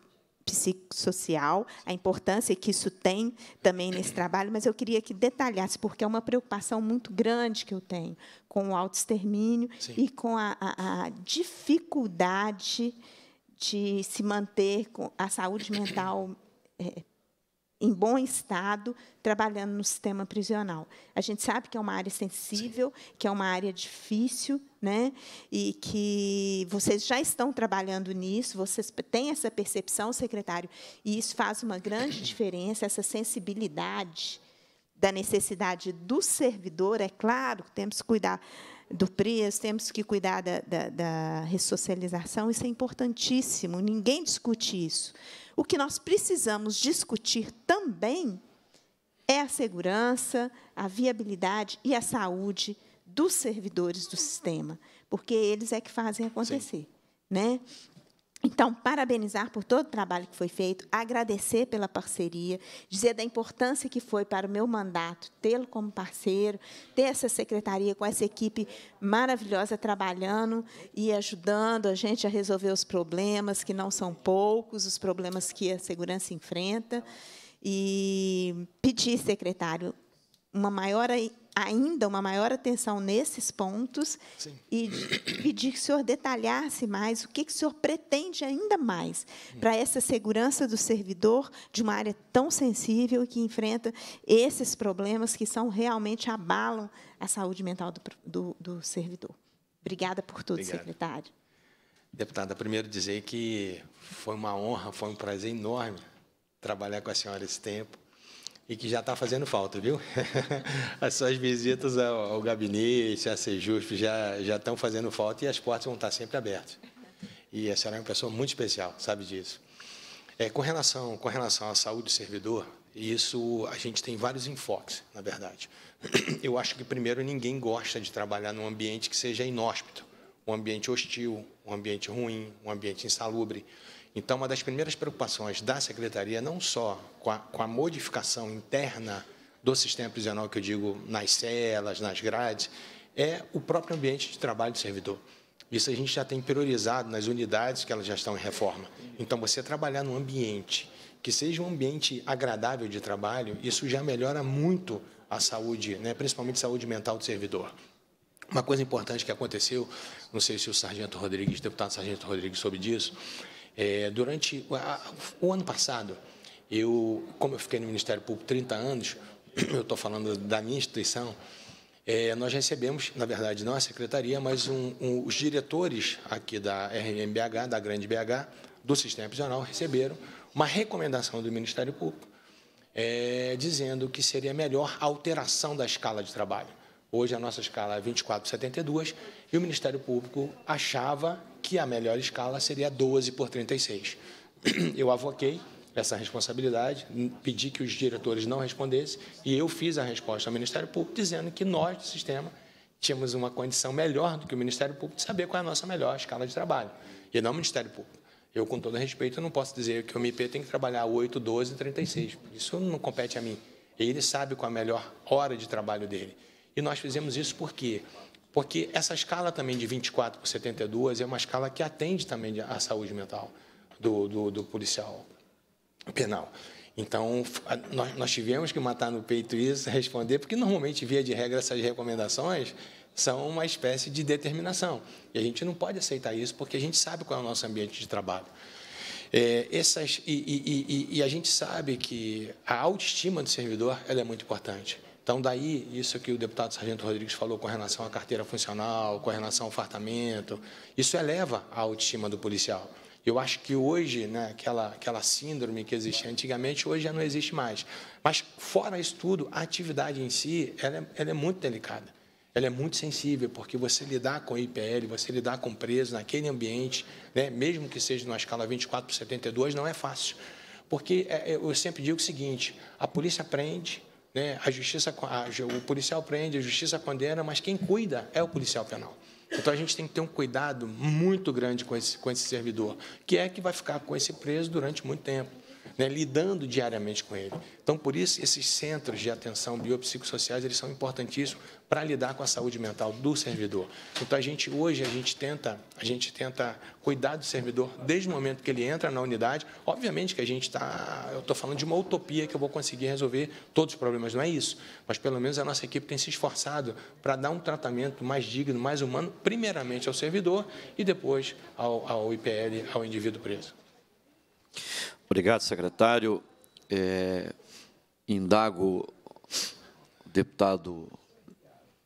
psicossocial, a importância que isso tem também nesse trabalho, mas eu queria que detalhasse, porque é uma preocupação muito grande que eu tenho com o autoextermínio e com a, a, a dificuldade de se manter com a saúde mental é, em bom estado, trabalhando no sistema prisional. A gente sabe que é uma área sensível, que é uma área difícil, né? e que vocês já estão trabalhando nisso, vocês têm essa percepção, secretário, e isso faz uma grande diferença, essa sensibilidade da necessidade do servidor, é claro, temos que cuidar do preço, temos que cuidar da, da, da ressocialização, isso é importantíssimo, ninguém discute isso. O que nós precisamos discutir também é a segurança, a viabilidade e a saúde dos servidores do sistema, porque eles é que fazem acontecer. Sim. Né? Então, parabenizar por todo o trabalho que foi feito, agradecer pela parceria, dizer da importância que foi para o meu mandato tê-lo como parceiro, ter essa secretaria com essa equipe maravilhosa trabalhando e ajudando a gente a resolver os problemas, que não são poucos, os problemas que a segurança enfrenta. E pedir, secretário, uma maior ainda uma maior atenção nesses pontos Sim. e pedir que o senhor detalhasse mais o que, que o senhor pretende ainda mais hum. para essa segurança do servidor de uma área tão sensível e que enfrenta esses problemas que são realmente abalam a saúde mental do, do, do servidor. Obrigada por tudo, Obrigado. secretário. Deputada, primeiro dizer que foi uma honra, foi um prazer enorme trabalhar com a senhora esse tempo e que já está fazendo falta, viu? As suas visitas ao, ao gabinete, a Sejusp, já, já estão fazendo falta e as portas vão estar sempre abertas. E a senhora é uma pessoa muito especial, sabe disso. É, com, relação, com relação à saúde do servidor, isso a gente tem vários enfoques, na verdade. Eu acho que, primeiro, ninguém gosta de trabalhar num ambiente que seja inóspito, um ambiente hostil, um ambiente ruim, um ambiente insalubre. Então, uma das primeiras preocupações da Secretaria, não só com a, com a modificação interna do sistema prisional, que eu digo nas celas, nas grades, é o próprio ambiente de trabalho do servidor. Isso a gente já tem priorizado nas unidades que elas já estão em reforma. Então, você trabalhar num ambiente que seja um ambiente agradável de trabalho, isso já melhora muito a saúde, né, principalmente a saúde mental do servidor. Uma coisa importante que aconteceu, não sei se o Sargento Rodrigues, deputado Sargento Rodrigues, soube disso, é, durante a, o ano passado, eu, como eu fiquei no Ministério Público 30 anos, eu estou falando da minha instituição, é, nós recebemos, na verdade, não a secretaria, mas um, um, os diretores aqui da RMBH, da Grande BH, do Sistema Prisional, receberam uma recomendação do Ministério Público é, dizendo que seria melhor a alteração da escala de trabalho. Hoje a nossa escala é 24,72 e o Ministério Público achava que a melhor escala seria 12 por 36. Eu avoquei essa responsabilidade, pedi que os diretores não respondessem e eu fiz a resposta ao Ministério Público dizendo que nós do sistema tínhamos uma condição melhor do que o Ministério Público de saber qual é a nossa melhor escala de trabalho, e não o Ministério Público. Eu, com todo respeito, não posso dizer que o MP tem que trabalhar 8, 12 e 36. Isso não compete a mim. Ele sabe qual é a melhor hora de trabalho dele. E nós fizemos isso por quê? Porque essa escala também de 24 por 72 é uma escala que atende também à saúde mental do, do, do policial penal. Então, nós, nós tivemos que matar no peito isso, responder, porque normalmente, via de regra, essas recomendações são uma espécie de determinação. E a gente não pode aceitar isso, porque a gente sabe qual é o nosso ambiente de trabalho. É, essas, e, e, e, e, a gente sabe que a autoestima do servidor ela é muito importante. Então, daí, isso que o deputado Sargento Rodrigues falou com relação à carteira funcional, com relação ao fartamento, isso eleva a autoestima do policial. Eu acho que hoje, né, aquela, aquela síndrome que existia antigamente, hoje já não existe mais. Mas, fora isso tudo, a atividade em si, ela é, ela é muito delicada. Ela é muito sensível, porque você lidar com IPL, você lidar com preso naquele ambiente, né, mesmo que seja numa escala 24 por 72, não é fácil. Porque é, eu sempre digo o seguinte, a polícia prende, né? A justiça, a, o policial prende, a justiça condena, mas quem cuida é o policial penal. Então a gente tem que ter um cuidado muito grande com esse, com esse servidor, que é que vai ficar com esse preso durante muito tempo. Né, lidando diariamente com ele. Então, por isso, esses centros de atenção biopsicossociais eles são importantíssimos para lidar com a saúde mental do servidor. Então, a gente hoje a gente tenta a gente tenta cuidar do servidor desde o momento que ele entra na unidade. Obviamente que a gente está, eu estou falando de uma utopia que eu vou conseguir resolver todos os problemas, não é isso. Mas pelo menos a nossa equipe tem se esforçado para dar um tratamento mais digno, mais humano, primeiramente ao servidor e depois ao, ao IPL, ao indivíduo preso. Obrigado, secretário. É, indago o deputado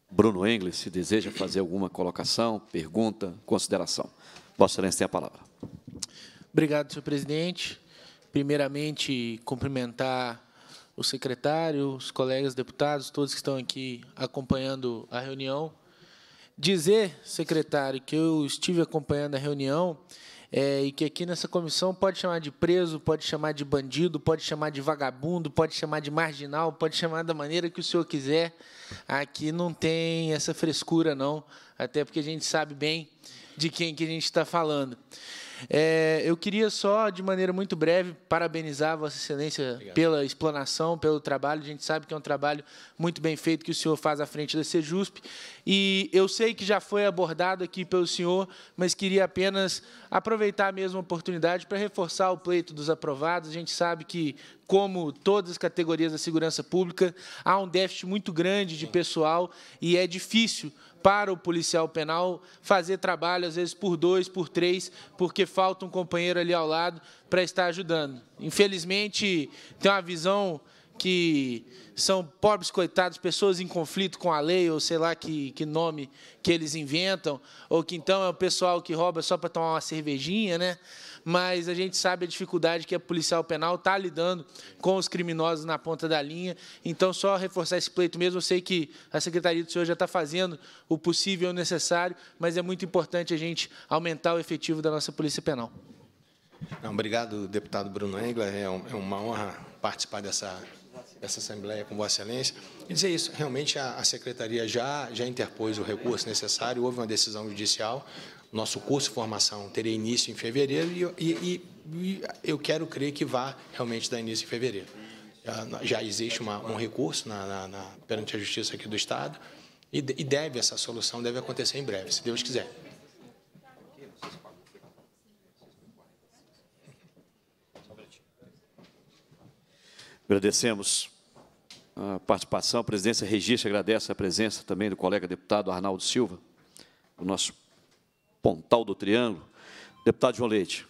Bruno Engles, se deseja fazer alguma colocação, pergunta, consideração. Vossa Excelência tem a palavra. Obrigado, senhor presidente. Primeiramente, cumprimentar o secretário, os colegas deputados, todos que estão aqui acompanhando a reunião. Dizer, secretário, que eu estive acompanhando a reunião é, e que aqui nessa comissão pode chamar de preso, pode chamar de bandido, pode chamar de vagabundo, pode chamar de marginal, pode chamar da maneira que o senhor quiser. Aqui não tem essa frescura, não, até porque a gente sabe bem de quem que a gente está falando. É, eu queria só, de maneira muito breve, parabenizar Vossa Excelência Obrigado. pela explanação, pelo trabalho. A gente sabe que é um trabalho muito bem feito que o senhor faz à frente da Sejusp. E eu sei que já foi abordado aqui pelo senhor, mas queria apenas aproveitar a mesma oportunidade para reforçar o pleito dos aprovados. A gente sabe que, como todas as categorias da segurança pública, há um déficit muito grande de pessoal e é difícil para o policial penal fazer trabalho, às vezes por dois, por três, porque falta um companheiro ali ao lado para estar ajudando. Infelizmente, tem uma visão que são pobres coitados, pessoas em conflito com a lei, ou sei lá que, que nome que eles inventam, ou que então é o pessoal que rouba só para tomar uma cervejinha, né? Mas a gente sabe a dificuldade que a policial penal está lidando com os criminosos na ponta da linha. Então, só reforçar esse pleito mesmo, eu sei que a Secretaria do Senhor já está fazendo o possível e o necessário, mas é muito importante a gente aumentar o efetivo da nossa Polícia Penal. Não, obrigado, deputado Bruno Engler. É, é uma honra participar dessa, dessa Assembleia com Vossa Excelência. E dizer isso, realmente a, a Secretaria já, já interpôs o recurso necessário, houve uma decisão judicial, nosso curso de formação teria início em fevereiro e, e, e eu quero crer que vá realmente dar início em fevereiro. Já, já existe uma, um recurso na, na, na, perante a Justiça aqui do Estado e, e deve, essa solução deve acontecer em breve, se Deus quiser. Agradecemos a participação. A presidência registra agradece a presença também do colega deputado Arnaldo Silva, o nosso Pontal do Triângulo. Deputado João Leite,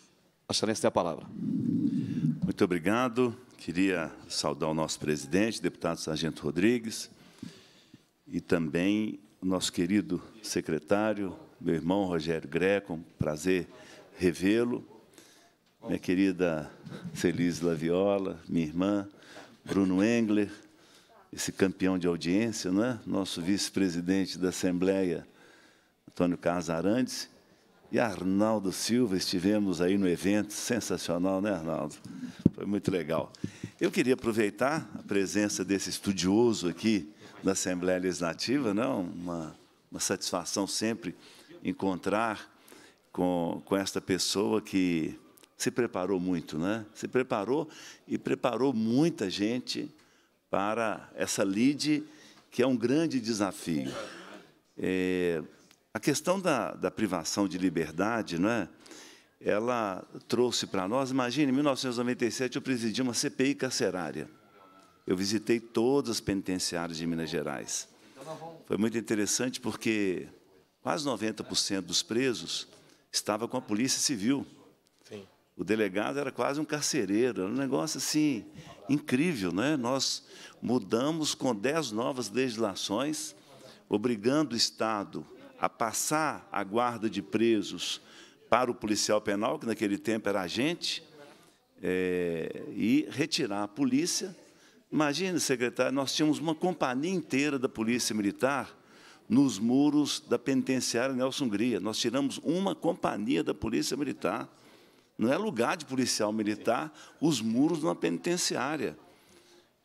a excelência tem a palavra. Muito obrigado. Queria saudar o nosso presidente, deputado Sargento Rodrigues, e também o nosso querido secretário, meu irmão Rogério Greco, um prazer revê-lo. Minha querida Feliz Laviola, minha irmã, Bruno Engler, esse campeão de audiência, não é? nosso vice-presidente da Assembleia, Antônio Carlos Arantes, e Arnaldo Silva, estivemos aí no evento, sensacional, né, Arnaldo? Foi muito legal. Eu queria aproveitar a presença desse estudioso aqui da Assembleia Legislativa, não? Uma, uma satisfação sempre encontrar com, com esta pessoa que se preparou muito, né? Se preparou e preparou muita gente para essa lide, que é um grande desafio. É, a questão da, da privação de liberdade, não é? ela trouxe para nós, imagine, em 1997 eu presidi uma CPI carcerária. Eu visitei todas as penitenciárias de Minas Gerais. Foi muito interessante porque quase 90% dos presos estava com a Polícia Civil. Sim. O delegado era quase um carcereiro, era um negócio assim incrível, né? Nós mudamos com 10 novas legislações, obrigando o Estado a passar a guarda de presos para o policial penal, que naquele tempo era agente, é, e retirar a polícia. Imagine, secretário, nós tínhamos uma companhia inteira da Polícia Militar nos muros da penitenciária Nelson Gria. Nós tiramos uma companhia da Polícia Militar. Não é lugar de policial militar os muros de uma penitenciária.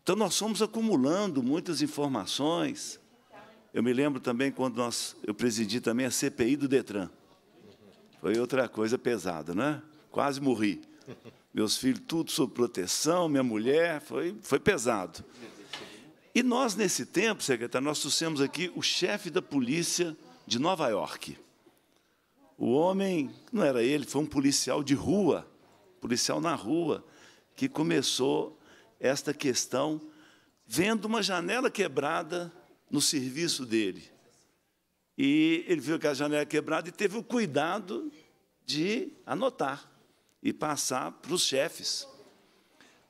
Então, nós fomos acumulando muitas informações, eu me lembro também quando nós, eu presidi também a CPI do Detran. Foi outra coisa pesada, né? Quase morri. meus filhos tudo sob proteção, minha mulher, foi, foi pesado. E nós, nesse tempo, secretário, nós trouxemos aqui o chefe da polícia de Nova York. O homem, não era ele, foi um policial de rua, policial na rua, que começou esta questão vendo uma janela quebrada no serviço dele. E ele viu que a janela quebrada e teve o cuidado de anotar e passar para os chefes.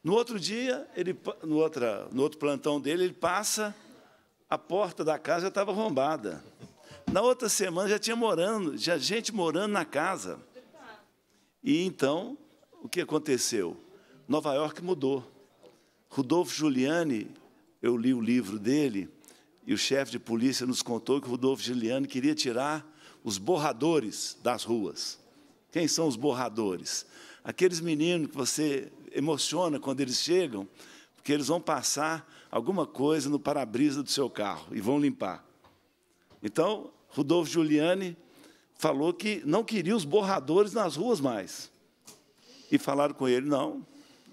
No outro dia, ele, no, outra, no outro plantão dele, ele passa, a porta da casa já estava arrombada. Na outra semana já tinha morando, já gente morando na casa. E então, o que aconteceu? Nova York mudou. Rudolfo Giuliani, eu li o livro dele, e o chefe de polícia nos contou que Rudolfo Giuliani queria tirar os borradores das ruas. Quem são os borradores? Aqueles meninos que você emociona quando eles chegam, porque eles vão passar alguma coisa no para-brisa do seu carro e vão limpar. Então, Rudolfo Giuliani falou que não queria os borradores nas ruas mais. E falaram com ele: não,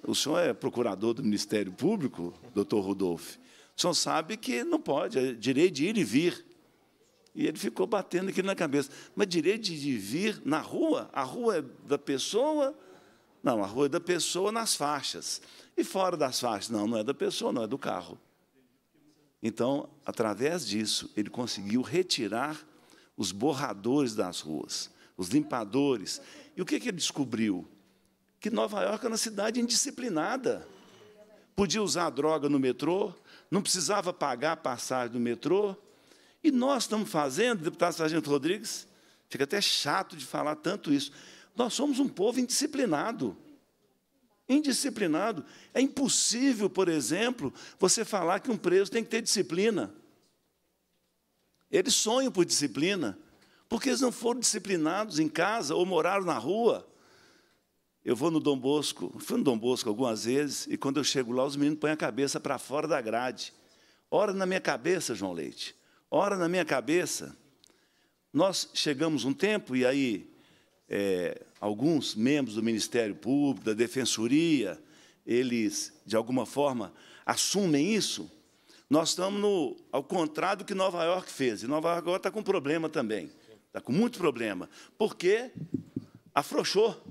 o senhor é procurador do Ministério Público, doutor Rudolfo. Senhor sabe que não pode, é direito de ir e vir. E ele ficou batendo aquilo na cabeça. Mas direito de vir na rua? A rua é da pessoa? Não, a rua é da pessoa nas faixas. E fora das faixas? Não, não é da pessoa, não é do carro. Então, através disso, ele conseguiu retirar os borradores das ruas, os limpadores. E o que, que ele descobriu? Que Nova York era uma cidade indisciplinada. Podia usar droga no metrô, não precisava pagar a passagem do metrô. E nós estamos fazendo, deputado Sargento Rodrigues, fica até chato de falar tanto isso. Nós somos um povo indisciplinado. Indisciplinado. É impossível, por exemplo, você falar que um preso tem que ter disciplina. Eles sonham por disciplina, porque eles não foram disciplinados em casa ou moraram na rua. Eu vou no Dom Bosco, fui no Dom Bosco algumas vezes, e quando eu chego lá, os meninos põem a cabeça para fora da grade. Ora na minha cabeça, João Leite, ora na minha cabeça. Nós chegamos um tempo, e aí é, alguns membros do Ministério Público, da Defensoria, eles, de alguma forma, assumem isso. Nós estamos no, ao contrário do que Nova York fez. E Nova York agora está com problema também. Está com muito problema. Porque afrouxou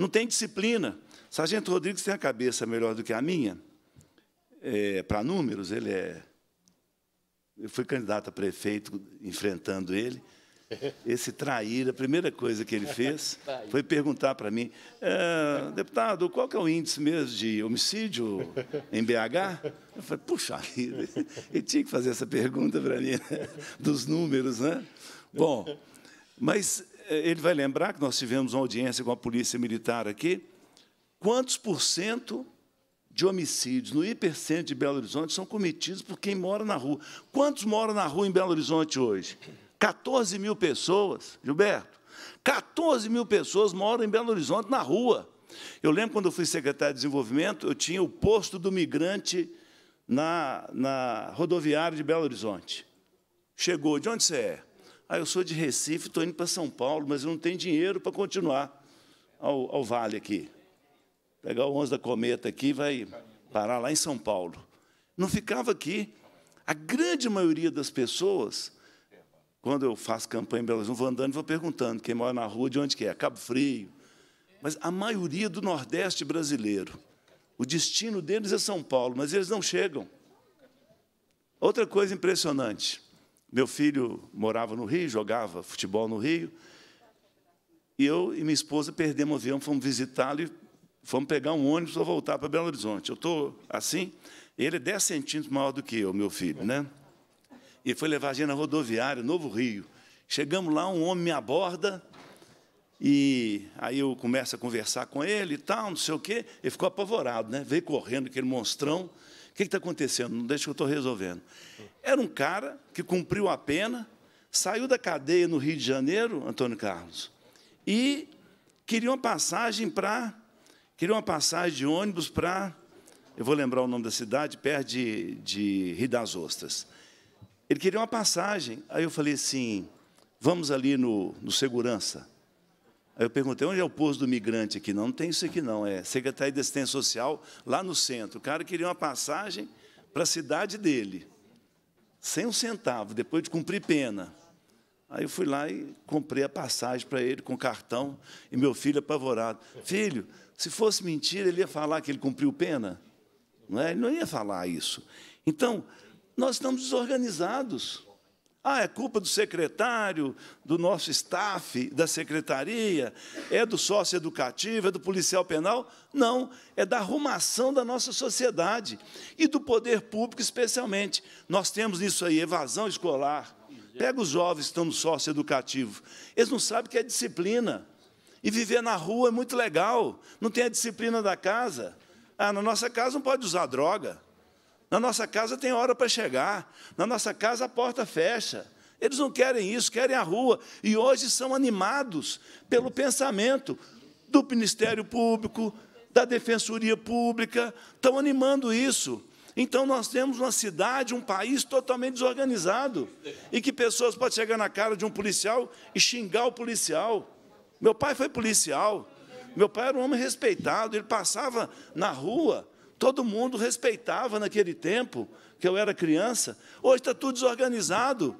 não tem disciplina. Sargento Rodrigues tem a cabeça melhor do que a minha, é, para números, ele é. Eu fui candidato a prefeito enfrentando ele. Esse trair, a primeira coisa que ele fez foi perguntar para mim, é, deputado, qual que é o índice mesmo de homicídio em BH? Eu falei, puxa vida, ele tinha que fazer essa pergunta para mim, né? dos números, né? Bom, mas ele vai lembrar que nós tivemos uma audiência com a Polícia Militar aqui. Quantos por cento de homicídios no hipercentro de Belo Horizonte são cometidos por quem mora na rua? Quantos moram na rua em Belo Horizonte hoje? 14 mil pessoas, Gilberto. 14 mil pessoas moram em Belo Horizonte na rua. Eu lembro quando eu fui secretário de desenvolvimento, eu tinha o posto do migrante na, na rodoviária de Belo Horizonte. Chegou, de onde você é? Ah, eu sou de Recife, estou indo para São Paulo, mas eu não tenho dinheiro para continuar ao, ao vale aqui. Pegar o 11 da Cometa aqui e vai parar lá em São Paulo. Não ficava aqui. A grande maioria das pessoas, quando eu faço campanha em Belo Horizonte, vou andando e vou perguntando quem mora na rua, de onde que é, Cabo Frio. Mas a maioria do Nordeste brasileiro, o destino deles é São Paulo, mas eles não chegam. Outra coisa impressionante, meu filho morava no Rio, jogava futebol no Rio. E eu e minha esposa perdemos o avião, fomos visitá-lo e fomos pegar um ônibus para voltar para Belo Horizonte. Eu estou assim, ele é 10 centímetros maior do que eu, meu filho, né? E foi levar a gente na rodoviária, Novo Rio. Chegamos lá, um homem me aborda, e aí eu começo a conversar com ele e tal, não sei o quê. Ele ficou apavorado, né? Veio correndo, aquele monstrão. O que está acontecendo? Não deixa que eu estou resolvendo. Era um cara que cumpriu a pena, saiu da cadeia no Rio de Janeiro, Antônio Carlos, e queria uma passagem para. Queria uma passagem de ônibus para. Eu vou lembrar o nome da cidade, perto de, de Rio das Ostras. Ele queria uma passagem. Aí eu falei assim: vamos ali no, no segurança. Aí eu perguntei, onde é o posto do migrante aqui? Não, não tem isso aqui não, é Secretaria de Assistência Social, lá no centro. O cara queria uma passagem para a cidade dele, sem um centavo, depois de cumprir pena. Aí eu fui lá e comprei a passagem para ele com cartão, e meu filho apavorado. Filho, se fosse mentira, ele ia falar que ele cumpriu pena? Não é? Ele não ia falar isso. Então, nós estamos desorganizados. Ah, é culpa do secretário, do nosso staff, da secretaria, é do sócio educativo, é do policial penal? Não, é da arrumação da nossa sociedade e do poder público, especialmente. Nós temos nisso aí evasão escolar. Pega os jovens que estão no sócio educativo, eles não sabem o que é disciplina. E viver na rua é muito legal, não tem a disciplina da casa. Ah, na nossa casa não pode usar droga. Na nossa casa tem hora para chegar. Na nossa casa a porta fecha. Eles não querem isso, querem a rua. E hoje são animados pelo pensamento do Ministério Público, da Defensoria Pública, estão animando isso. Então, nós temos uma cidade, um país totalmente desorganizado, e que pessoas podem chegar na cara de um policial e xingar o policial. Meu pai foi policial, meu pai era um homem respeitado, ele passava na rua, Todo mundo respeitava naquele tempo, que eu era criança. Hoje está tudo desorganizado.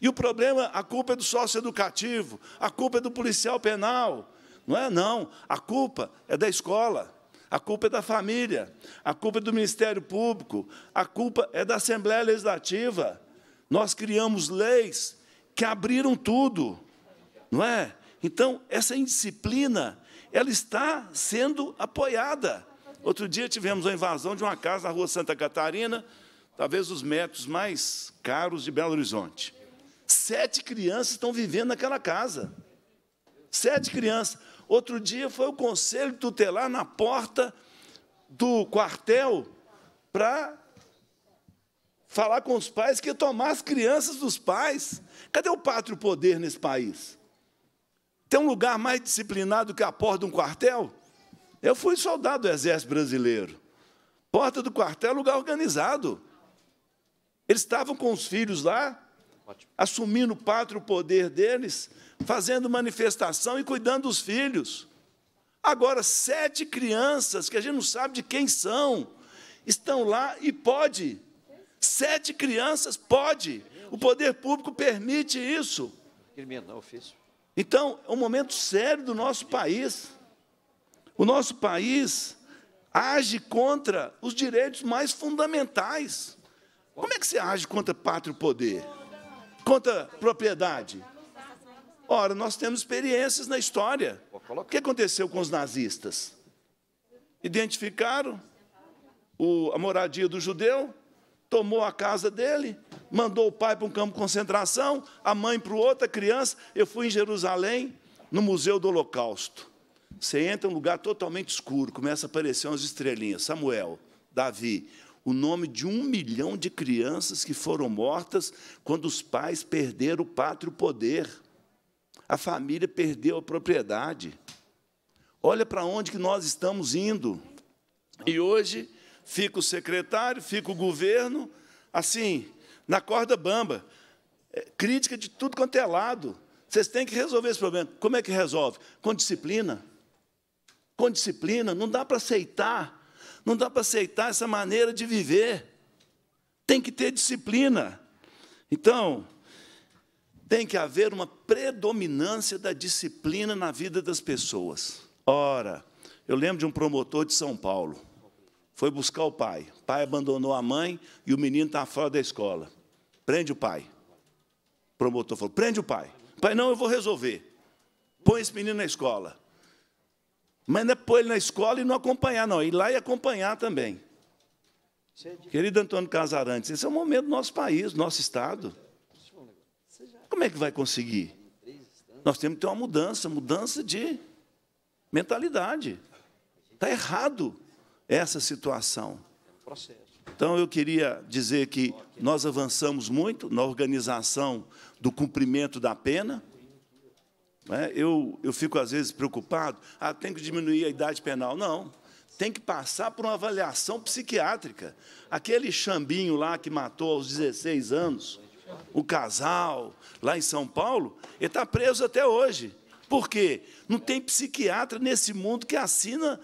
E o problema, a culpa é do sócio educativo, a culpa é do policial penal. Não é, não. A culpa é da escola, a culpa é da família, a culpa é do Ministério Público, a culpa é da Assembleia Legislativa. Nós criamos leis que abriram tudo, não é? Então, essa indisciplina, ela está sendo apoiada. Outro dia tivemos a invasão de uma casa na rua Santa Catarina, talvez os metros mais caros de Belo Horizonte. Sete crianças estão vivendo naquela casa. Sete crianças. Outro dia foi o conselho tutelar na porta do quartel para falar com os pais que ia tomar as crianças dos pais. Cadê o pátrio poder nesse país? Tem um lugar mais disciplinado que a porta de um quartel? Eu fui soldado do Exército Brasileiro. Porta do quartel, lugar organizado. Eles estavam com os filhos lá, assumindo o pátrio poder deles, fazendo manifestação e cuidando dos filhos. Agora, sete crianças, que a gente não sabe de quem são, estão lá e pode. Sete crianças, pode. O poder público permite isso. Então, é um momento sério do nosso país. O nosso país age contra os direitos mais fundamentais. Como é que você age contra pátrio poder? Contra propriedade? Ora, nós temos experiências na história. O que aconteceu com os nazistas? Identificaram a moradia do judeu, tomou a casa dele, mandou o pai para um campo de concentração, a mãe para o outro, a criança. Eu fui em Jerusalém, no Museu do Holocausto. Você entra em um lugar totalmente escuro, começa a aparecer umas estrelinhas. Samuel, Davi, o nome de um milhão de crianças que foram mortas quando os pais perderam o pátrio poder. A família perdeu a propriedade. Olha para onde que nós estamos indo. E hoje fica o secretário, fica o governo, assim, na corda bamba. É, crítica de tudo quanto é lado. Vocês têm que resolver esse problema. Como é que resolve? Com disciplina com disciplina, não dá para aceitar, não dá para aceitar essa maneira de viver. Tem que ter disciplina. Então, tem que haver uma predominância da disciplina na vida das pessoas. Ora, eu lembro de um promotor de São Paulo. Foi buscar o pai. O pai abandonou a mãe e o menino está fora da escola. Prende o pai. O promotor falou: prende o pai. Pai, não, eu vou resolver. Põe esse menino na escola. Mas não é pôr ele na escola e não acompanhar, não. Ir lá e acompanhar também. Querido Antônio Casarantes, esse é o momento do nosso país, do nosso Estado. Como é que vai conseguir? Nós temos que ter uma mudança, mudança de mentalidade. Está errado essa situação. Então, eu queria dizer que nós avançamos muito na organização do cumprimento da pena? Eu, eu fico, às vezes, preocupado. Ah, tem que diminuir a idade penal. Não. Tem que passar por uma avaliação psiquiátrica. Aquele chambinho lá que matou aos 16 anos, o casal, lá em São Paulo, ele está preso até hoje. Por quê? Não tem psiquiatra nesse mundo que assina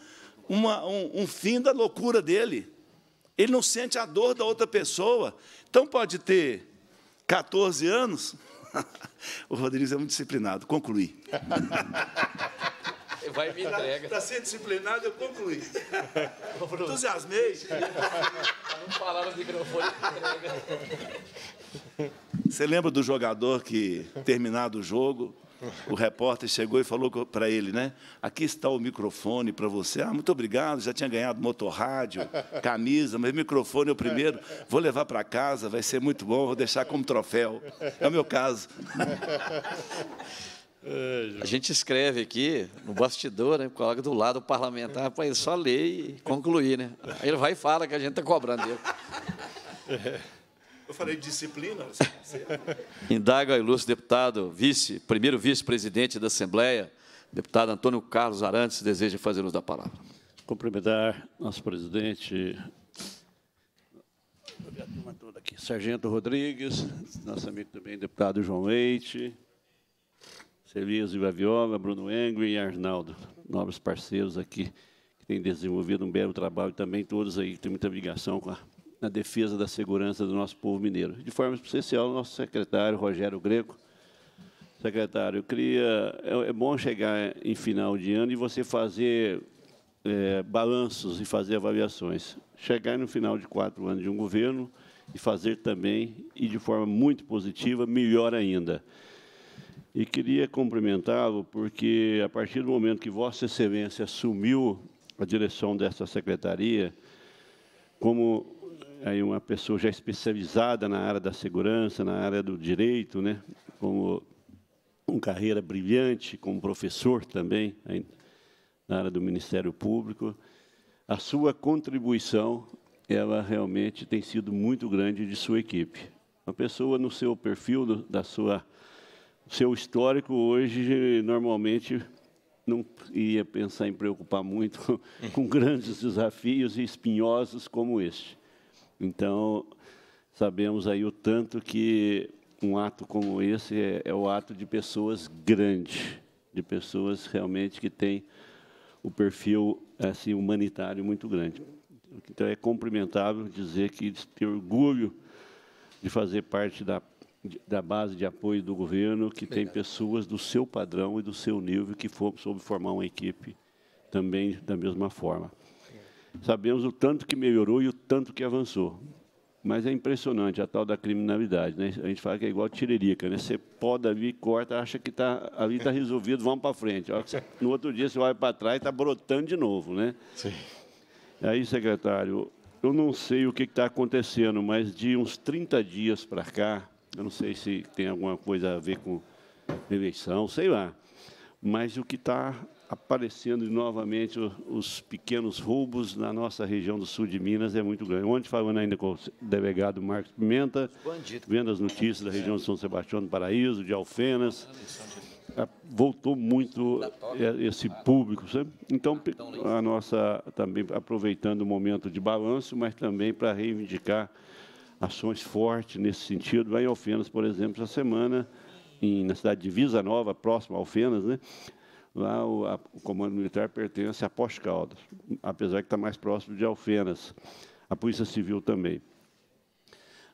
uma, um, um fim da loucura dele. Ele não sente a dor da outra pessoa. Então, pode ter 14 anos. o Rodrigues é muito disciplinado. Concluí. Vai me entrega. Está sendo disciplinado, eu concluí. Entusiasmei. Não falar no microfone, Você lembra do jogador que, terminado o jogo, o repórter chegou e falou para ele, né? Aqui está o microfone para você. Ah, muito obrigado, já tinha ganhado motorrádio, camisa, mas microfone é o primeiro. Vou levar para casa, vai ser muito bom, vou deixar como troféu. É o meu caso. A gente escreve aqui no bastidor, né? Coloca do lado o parlamentar para ele só ler e concluir, né? Aí ele vai e fala que a gente está cobrando dele. Eu falei disciplina. Indaga o ilustre deputado, vice, primeiro vice-presidente da Assembleia, deputado Antônio Carlos Arantes, deseja fazer uso da palavra. Cumprimentar nosso presidente, Sargento Rodrigues, nosso amigo também, deputado João Leite, Celise Vaviola, Bruno Engre e Arnaldo, nobres parceiros aqui, que têm desenvolvido um belo trabalho, também todos aí que têm muita ligação com a na defesa da segurança do nosso povo mineiro. De forma especial, nosso secretário Rogério Greco. Secretário, eu queria. É, é bom chegar em final de ano e você fazer é, balanços e fazer avaliações. Chegar no final de quatro anos de um governo e fazer também, e de forma muito positiva, melhor ainda. E queria cumprimentá-lo, porque a partir do momento que Vossa Excelência assumiu a direção dessa secretaria, como aí uma pessoa já especializada na área da segurança, na área do direito, né, como uma carreira brilhante, como professor também na área do Ministério Público. A sua contribuição, ela realmente tem sido muito grande de sua equipe. Uma pessoa no seu perfil, da sua seu histórico hoje normalmente não ia pensar em preocupar muito com grandes desafios e espinhosos como este. Então, sabemos aí o tanto que um ato como esse é, é o ato de pessoas grandes, de pessoas realmente que têm o perfil assim humanitário muito grande. Então é cumprimentável dizer que tem orgulho de fazer parte da, da base de apoio do governo, que Obrigado. tem pessoas do seu padrão e do seu nível que for, soube formar uma equipe também da mesma forma. Sabemos o tanto que melhorou e o tanto que avançou. Mas é impressionante a tal da criminalidade. Né? A gente fala que é igual tiririca. Né? Você poda ali, corta, acha que tá, ali está resolvido, vamos para frente. No outro dia você vai para trás e está brotando de novo. Né? Sim. Aí, secretário, eu não sei o que está acontecendo, mas de uns 30 dias para cá, eu não sei se tem alguma coisa a ver com eleição, sei lá. Mas o que está aparecendo novamente os pequenos roubos na nossa região do sul de Minas é muito grande. Ontem, falando ainda com o delegado Marcos Pimenta, vendo as notícias da região de São Sebastião do Paraíso, de Alfenas, voltou muito é, esse público. Sabe? Então, a nossa, também aproveitando o momento de balanço, mas também para reivindicar ações fortes nesse sentido. Vai em Alfenas, por exemplo, essa semana, em, na cidade de Visa Nova, próximo a Alfenas, né? Lá o, a, o comando militar pertence a Pós Caldas, apesar que está mais próximo de Alfenas. A Polícia Civil também.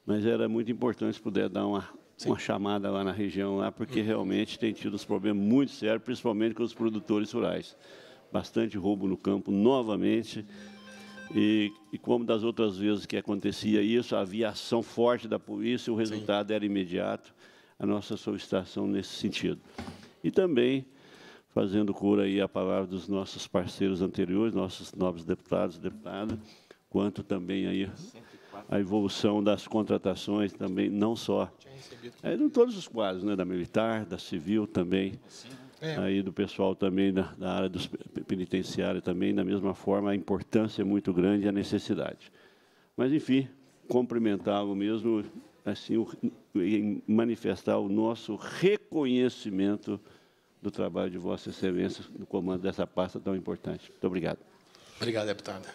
Mas era muito importante se puder dar uma, uma chamada lá na região, lá, porque uhum. realmente tem tido uns problemas muito sérios, principalmente com os produtores rurais. Bastante roubo no campo novamente. E, e, como das outras vezes que acontecia isso, havia ação forte da polícia, o resultado Sim. era imediato, a nossa solicitação nesse sentido. E também fazendo cura aí a palavra dos nossos parceiros anteriores, nossos nobres deputados e deputadas, quanto também aí a evolução das contratações também, não só é, em todos os quadros, né, da militar, da civil também, aí do pessoal também da, da área dos penitenciária também, da mesma forma, a importância é muito grande e a necessidade. Mas, enfim, cumprimentá-lo mesmo, assim, o, manifestar o nosso reconhecimento do trabalho de Vossa Excelência no comando dessa pasta tão importante. Muito obrigado. Obrigado, deputada.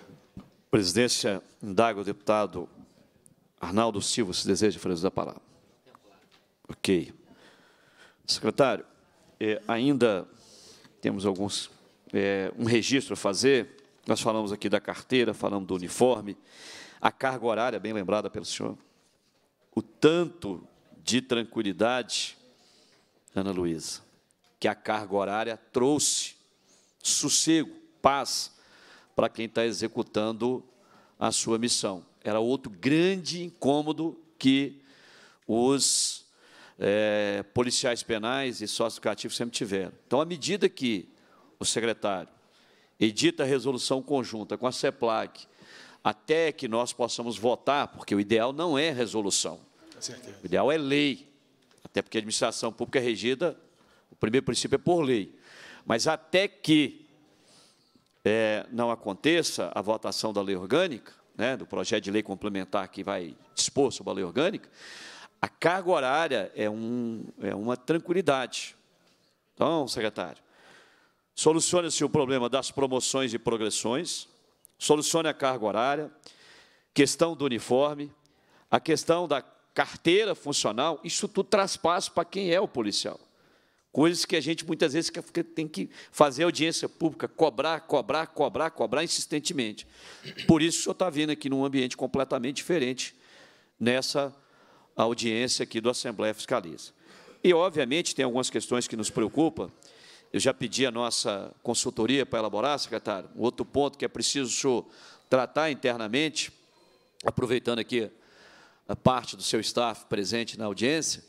Presidência, indaga o deputado Arnaldo Silva, se deseja fazer a palavra. Ok. Secretário, é, ainda temos alguns é, um registro a fazer. Nós falamos aqui da carteira, falamos do uniforme, a carga horária, bem lembrada pelo senhor. O tanto de tranquilidade, Ana Luísa, que a carga horária trouxe sossego, paz para quem está executando a sua missão. Era outro grande incômodo que os é, policiais penais e sócios educativos sempre tiveram. Então, à medida que o secretário edita a resolução conjunta com a CEPLAG, até que nós possamos votar, porque o ideal não é resolução, o ideal é lei, até porque a administração pública é regida, primeiro princípio é por lei. Mas até que é, não aconteça a votação da lei orgânica, né, do projeto de lei complementar que vai dispor sobre a lei orgânica, a carga horária é, um, é uma tranquilidade. Então, secretário, solucione-se o problema das promoções e progressões, solucione a carga horária, questão do uniforme, a questão da carteira funcional, isso tudo traz para quem é o policial. Coisas que a gente muitas vezes tem que fazer audiência pública, cobrar, cobrar, cobrar, cobrar insistentemente. Por isso o senhor está vindo aqui num ambiente completamente diferente nessa audiência aqui do Assembleia Fiscaliza. E, obviamente, tem algumas questões que nos preocupam. Eu já pedi a nossa consultoria para elaborar, secretário. Um outro ponto que é preciso o senhor tratar internamente, aproveitando aqui a parte do seu staff presente na audiência,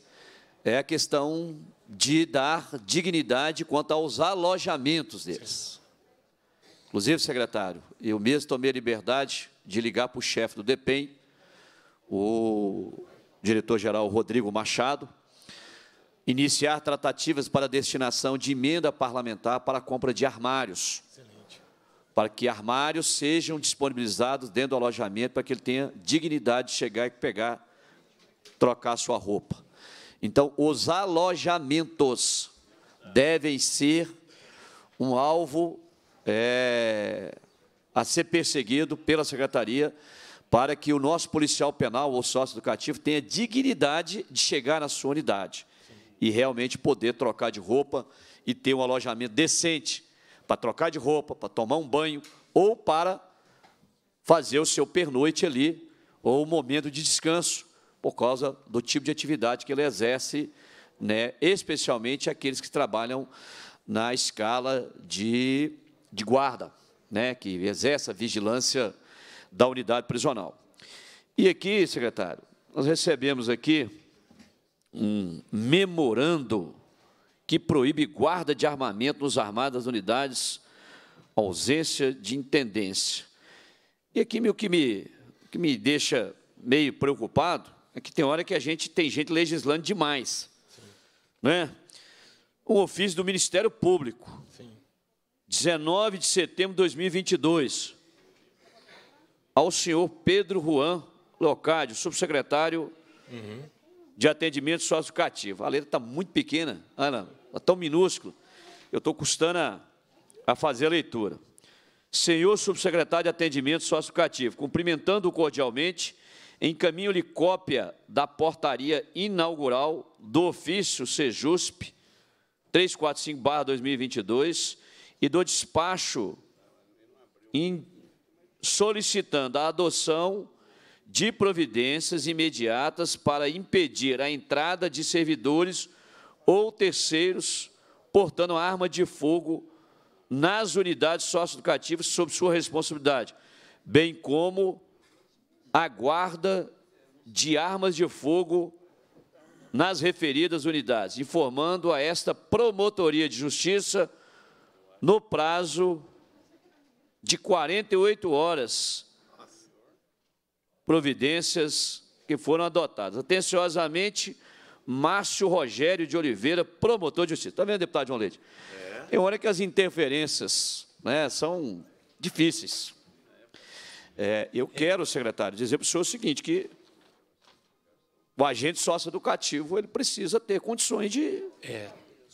é a questão de dar dignidade quanto aos alojamentos deles. Inclusive, secretário, eu mesmo tomei a liberdade de ligar para o chefe do DEPEN, o diretor-geral Rodrigo Machado, iniciar tratativas para destinação de emenda parlamentar para a compra de armários. Excelente. Para que armários sejam disponibilizados dentro do alojamento, para que ele tenha dignidade de chegar e pegar, trocar sua roupa. Então, os alojamentos devem ser um alvo é, a ser perseguido pela Secretaria para que o nosso policial penal ou sócio educativo tenha dignidade de chegar na sua unidade e realmente poder trocar de roupa e ter um alojamento decente para trocar de roupa, para tomar um banho ou para fazer o seu pernoite ali ou um momento de descanso por causa do tipo de atividade que ele exerce, né, especialmente aqueles que trabalham na escala de, de guarda, né, que exerce a vigilância da unidade prisional. E aqui, secretário, nós recebemos aqui um memorando que proíbe guarda de armamento nos armados das unidades, ausência de intendência. E aqui o que me, que me deixa meio preocupado é que tem hora que a gente tem gente legislando demais. Sim. Né? Um ofício do Ministério Público, Sim. 19 de setembro de 2022, ao senhor Pedro Juan Leocádio, subsecretário uhum. de atendimento socioeducativo. A letra está muito pequena, Ana, está tão minúscula, eu estou custando a, a fazer a leitura. Senhor subsecretário de atendimento socioeducativo, cumprimentando-o cordialmente encaminho-lhe cópia da portaria inaugural do ofício Sejusp 345/2022 e do despacho solicitando a adoção de providências imediatas para impedir a entrada de servidores ou terceiros portando arma de fogo nas unidades socioeducativas sob sua responsabilidade, bem como a guarda de armas de fogo nas referidas unidades, informando a esta Promotoria de Justiça no prazo de 48 horas providências que foram adotadas. Atenciosamente, Márcio Rogério de Oliveira, promotor de justiça. Está vendo, deputado João Leite? É. Tem hora que as interferências né, são difíceis. É, eu quero, secretário, dizer para o senhor o seguinte, que o agente socioeducativo ele precisa ter condições de... É,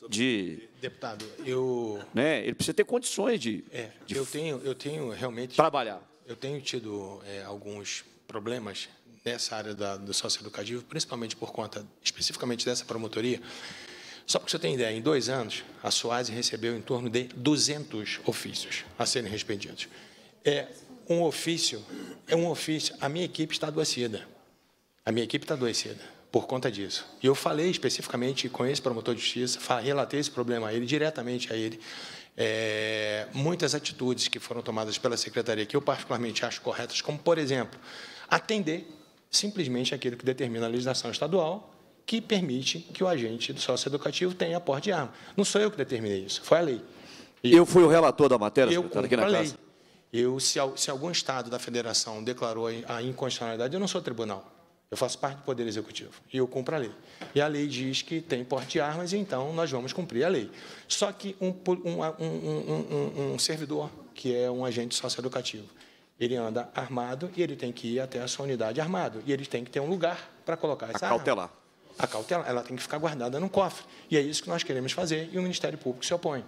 de deputado, eu... Né, ele precisa ter condições de... É, de eu, tenho, eu tenho realmente... Trabalhar. Eu tenho tido é, alguns problemas nessa área da, do socioeducativo, principalmente por conta, especificamente dessa promotoria, Só para você ter ideia, em dois anos, a SOASE recebeu em torno de 200 ofícios a serem respondidos. É um ofício, é um ofício. A minha equipe está adoecida. A minha equipe está adoecida por conta disso. E eu falei especificamente com esse promotor de justiça, relatei esse problema a ele, diretamente a ele. É, muitas atitudes que foram tomadas pela secretaria que eu particularmente acho corretas, como, por exemplo, atender simplesmente aquilo que determina a legislação estadual, que permite que o agente do socioeducativo tenha porte de arma. Não sou eu que determinei isso, foi a lei. E eu fui o relator da matéria, eu aqui na lei. Eu, se, se algum Estado da Federação declarou a inconstitucionalidade, eu não sou tribunal. Eu faço parte do Poder Executivo e eu cumpro a lei. E a lei diz que tem porte de armas, então nós vamos cumprir a lei. Só que um, um, um, um servidor, que é um agente socioeducativo, ele anda armado e ele tem que ir até a sua unidade armado. E ele tem que ter um lugar para colocar essa Acautelar. arma. Acautelar. Ela tem que ficar guardada no cofre. E é isso que nós queremos fazer e o Ministério Público se opõe.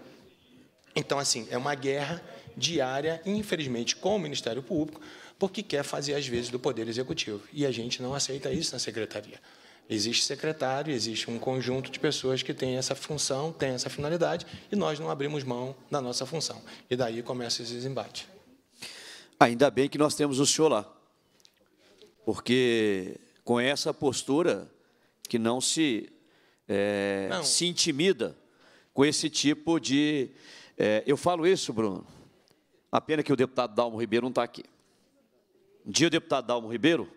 Então, assim, é uma guerra diária, infelizmente, com o Ministério Público, porque quer fazer, às vezes, do Poder Executivo. E a gente não aceita isso na Secretaria. Existe secretário, existe um conjunto de pessoas que tem essa função, tem essa finalidade, e nós não abrimos mão da nossa função. E daí começa esse embate. Ainda bem que nós temos o senhor lá, porque com essa postura que não se, é, não. se intimida com esse tipo de. É, eu falo isso, Bruno, a pena que o deputado Dalmo Ribeiro não está aqui. Um dia o deputado Dalmo Ribeiro,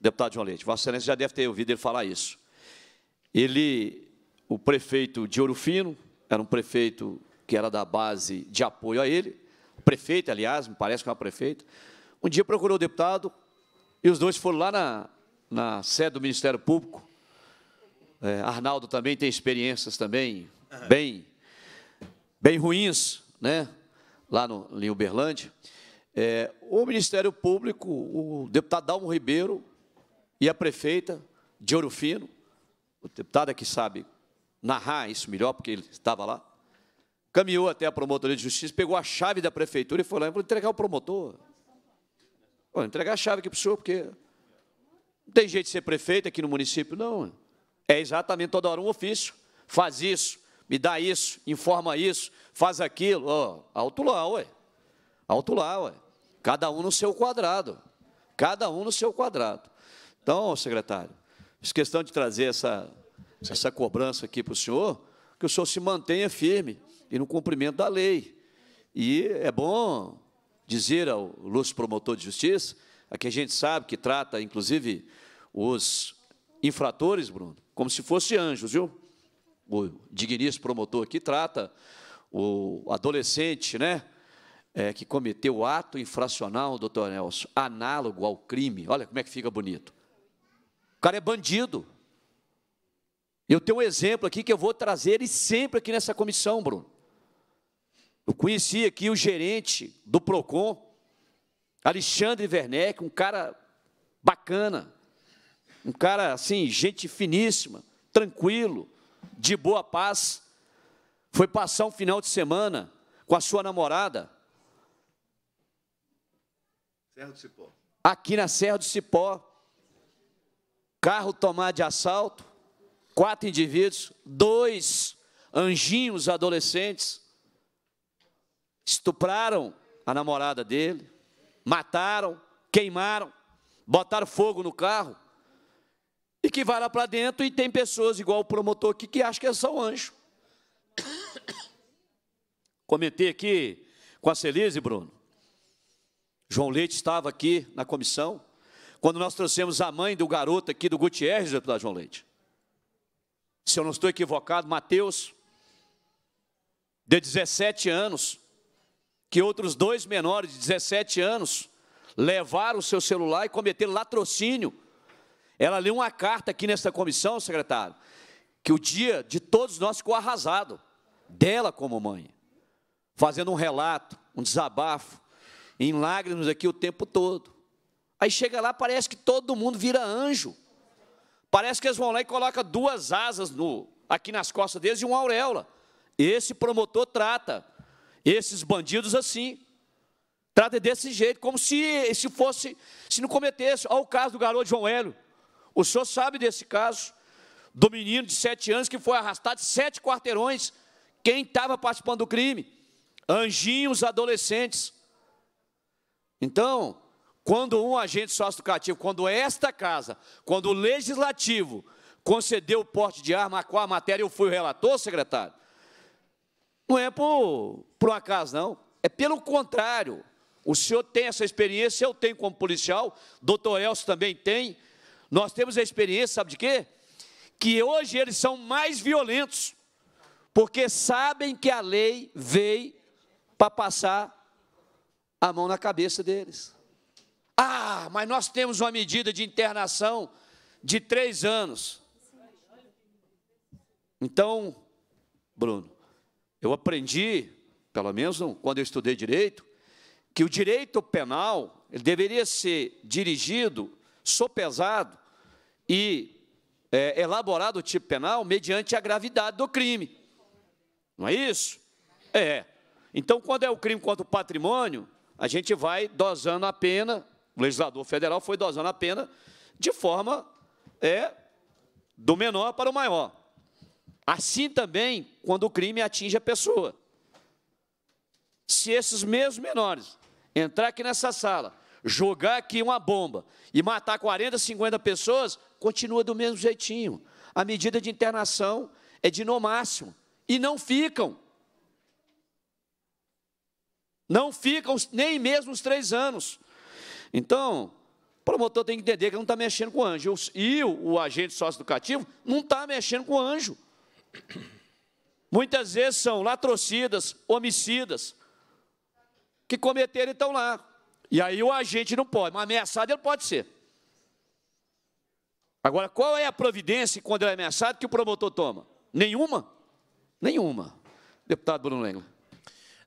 deputado João Leite, Vossa Excelência já deve ter ouvido ele falar isso. Ele, o prefeito de Ouro Fino, era um prefeito que era da base de apoio a ele, prefeito, aliás, me parece que é uma prefeita, um dia procurou o deputado e os dois foram lá na, na sede do Ministério Público. É, Arnaldo também tem experiências também bem, bem ruins, né? Lá no, em Uberlândia. É, o Ministério Público, o deputado Dalmo Ribeiro e a prefeita de Ouro Fino, o deputado é que sabe narrar isso melhor, porque ele estava lá, caminhou até a promotoria de justiça, pegou a chave da prefeitura e foi lá e falou, entregar o promotor. Vou entregar a chave aqui para o senhor, porque não tem jeito de ser prefeito aqui no município, não. É exatamente toda hora um ofício. Faz isso, me dá isso, informa isso, faz aquilo. Alto lá, ué. Alto lá, ué. Cada um no seu quadrado. Cada um no seu quadrado. Então, secretário, fiz questão de trazer essa, essa cobrança aqui para o senhor, que o senhor se mantenha firme e no cumprimento da lei. E é bom dizer ao lúcio promotor de justiça, a que a gente sabe que trata, inclusive, os infratores, Bruno, como se fossem anjos, viu? O digníssimo promotor aqui trata o adolescente, né? É, que cometeu o ato infracional, doutor Nelson, análogo ao crime. Olha como é que fica bonito. O cara é bandido. Eu tenho um exemplo aqui que eu vou trazer ele sempre aqui nessa comissão, Bruno. Eu conheci aqui o gerente do PROCON, Alexandre Werneck, um cara bacana, um cara assim, gente finíssima, tranquilo, de boa paz. Foi passar um final de semana com a sua namorada. Serra do Cipó. Aqui na Serra do Cipó. Carro tomado de assalto, quatro indivíduos, dois anjinhos adolescentes estupraram a namorada dele, mataram, queimaram, botaram fogo no carro, que vai lá para dentro e tem pessoas igual o promotor aqui que acham que é só um anjo. Comentei aqui com a Celise, Bruno. João Leite estava aqui na comissão, quando nós trouxemos a mãe do garoto aqui do Gutierrez, deputado João Leite. Se eu não estou equivocado, Mateus, de 17 anos, que outros dois menores de 17 anos levaram o seu celular e cometeram latrocínio. Ela leu uma carta aqui nessa comissão, secretário, que o dia de todos nós ficou arrasado, dela como mãe, fazendo um relato, um desabafo, em lágrimas aqui o tempo todo. Aí chega lá, parece que todo mundo vira anjo. Parece que eles vão lá e colocam duas asas no, aqui nas costas deles e uma auréola. Esse promotor trata esses bandidos assim. Trata desse jeito, como se, se fosse, se não cometesse. Olha o caso do garoto João Hélio. O senhor sabe desse caso. do menino de sete anos que foi arrastado sete quarteirões. Quem estava participando do crime? Anjinhos adolescentes. Então, quando um agente sócio-educativo, quando esta casa, quando o legislativo concedeu o porte de arma, a qual a matéria eu fui o relator, secretário, não é por, por um acaso, não. É pelo contrário. O senhor tem essa experiência, eu tenho como policial, doutor Elcio também tem. Nós temos a experiência, sabe de quê? Que hoje eles são mais violentos, porque sabem que a lei veio para passar a mão na cabeça deles. Ah, mas nós temos uma medida de internação de três anos. Então, Bruno, eu aprendi, pelo menos quando eu estudei direito, que o direito penal ele deveria ser dirigido, sopesado e é, elaborado o tipo penal mediante a gravidade do crime. Não é isso? É. Então, quando é o crime contra o patrimônio, a gente vai dosando a pena o legislador federal foi dosando a pena de forma é, do menor para o maior. Assim também, quando o crime atinge a pessoa. Se esses mesmos menores entrar aqui nessa sala, jogar aqui uma bomba e matar 40, 50 pessoas, continua do mesmo jeitinho. A medida de internação é de no máximo. E não ficam. Não ficam nem mesmo os três anos. Então, o promotor tem que entender que não está mexendo com o anjo. E o, o agente sócio-educativo não está mexendo com o anjo. Muitas vezes são latrocidas, homicidas, que cometeram e estão lá. E aí o agente não pode, mas ameaçado ele pode ser. Agora, qual é a providência quando ele é ameaçado que o promotor toma? Nenhuma? Nenhuma. Deputado Bruno Lengla.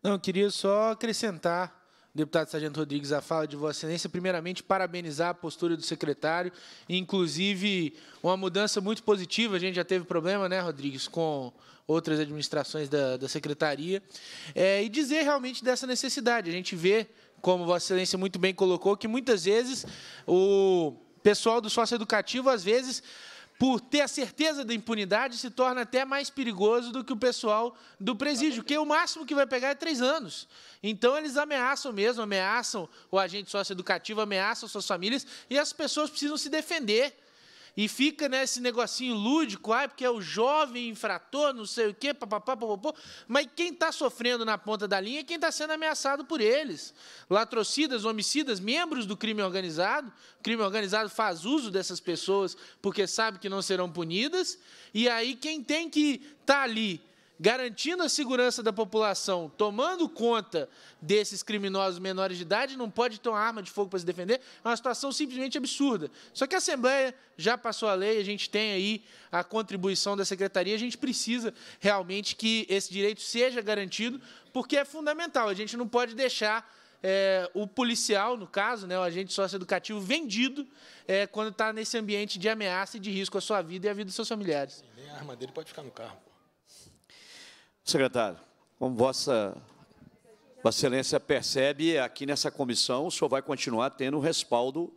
Não, eu queria só acrescentar deputado Sargento Rodrigues, a fala de Vossa Excelência. Primeiramente, parabenizar a postura do secretário, inclusive uma mudança muito positiva. A gente já teve problema, né, Rodrigues, com outras administrações da, da secretaria, é, e dizer realmente dessa necessidade. A gente vê, como Vossa Excelência muito bem colocou, que muitas vezes o pessoal do sócio educativo, às vezes, por ter a certeza da impunidade, se torna até mais perigoso do que o pessoal do presídio, que o máximo que vai pegar é três anos. Então, eles ameaçam mesmo, ameaçam o agente socioeducativo, ameaçam suas famílias, e as pessoas precisam se defender. E fica nesse negocinho lúdico, ah, porque é o jovem infrator, não sei o quê, papapá, papapá. Mas quem está sofrendo na ponta da linha é quem está sendo ameaçado por eles. Latrocidas, homicidas, membros do crime organizado. O crime organizado faz uso dessas pessoas porque sabe que não serão punidas. E aí quem tem que estar tá ali garantindo a segurança da população, tomando conta desses criminosos menores de idade, não pode ter uma arma de fogo para se defender, é uma situação simplesmente absurda. Só que a Assembleia já passou a lei, a gente tem aí a contribuição da Secretaria, a gente precisa realmente que esse direito seja garantido, porque é fundamental, a gente não pode deixar é, o policial, no caso, né, o agente socioeducativo, vendido é, quando está nesse ambiente de ameaça e de risco à sua vida e à vida dos seus familiares. Nem a arma dele pode ficar no carro. Secretário, como Vossa, Vossa Excelência percebe, aqui nessa comissão, o senhor vai continuar tendo respaldo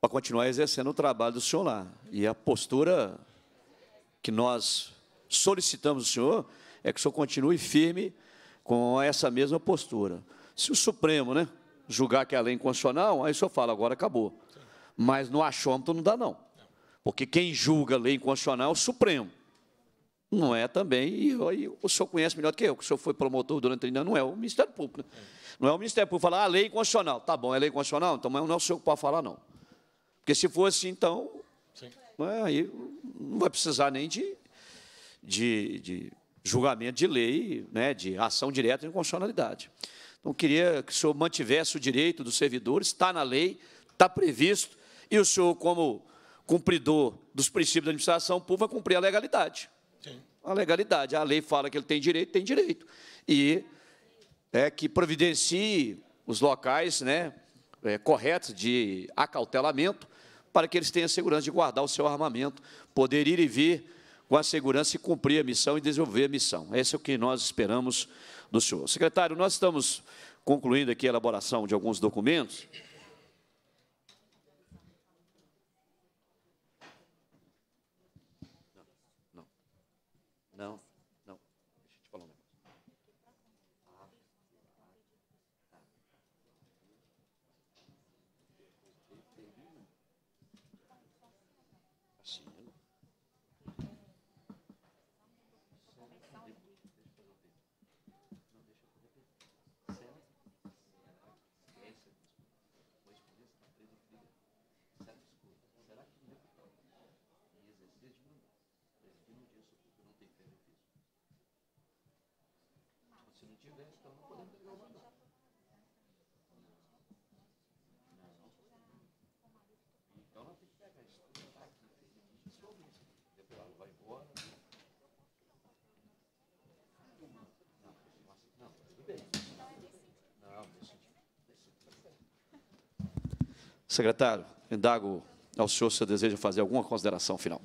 para continuar exercendo o trabalho do senhor lá. E a postura que nós solicitamos do senhor é que o senhor continue firme com essa mesma postura. Se o Supremo né, julgar que a lei é inconstitucional, aí o senhor fala, agora acabou. Mas no achômetro não dá, não. Porque quem julga lei inconstitucional é o Supremo. Não é também, e, e, o senhor conhece melhor do que eu, que o senhor foi promotor durante 30 anos, não é o Ministério Público. Né? Não é o Ministério Público falar, ah, lei constitucional. Tá bom, é lei constitucional, então não é o senhor que pode falar, não. Porque se fosse, então, é, aí não vai precisar nem de, de, de, julgamento de lei, né, de ação direta de constitucionalidade. Então, queria que o senhor mantivesse o direito dos servidores, está na lei, está previsto, e o senhor, como cumpridor dos princípios da administração pública, vai cumprir a legalidade a legalidade. A lei fala que ele tem direito, tem direito. E é que providencie os locais né, é, corretos de acautelamento para que eles tenham a segurança de guardar o seu armamento, poder ir e vir com a segurança e cumprir a missão e desenvolver a missão. Esse é o que nós esperamos do senhor. Secretário, nós estamos concluindo aqui a elaboração de alguns documentos. Secretário, indago ao senhor se deseja fazer alguma consideração final.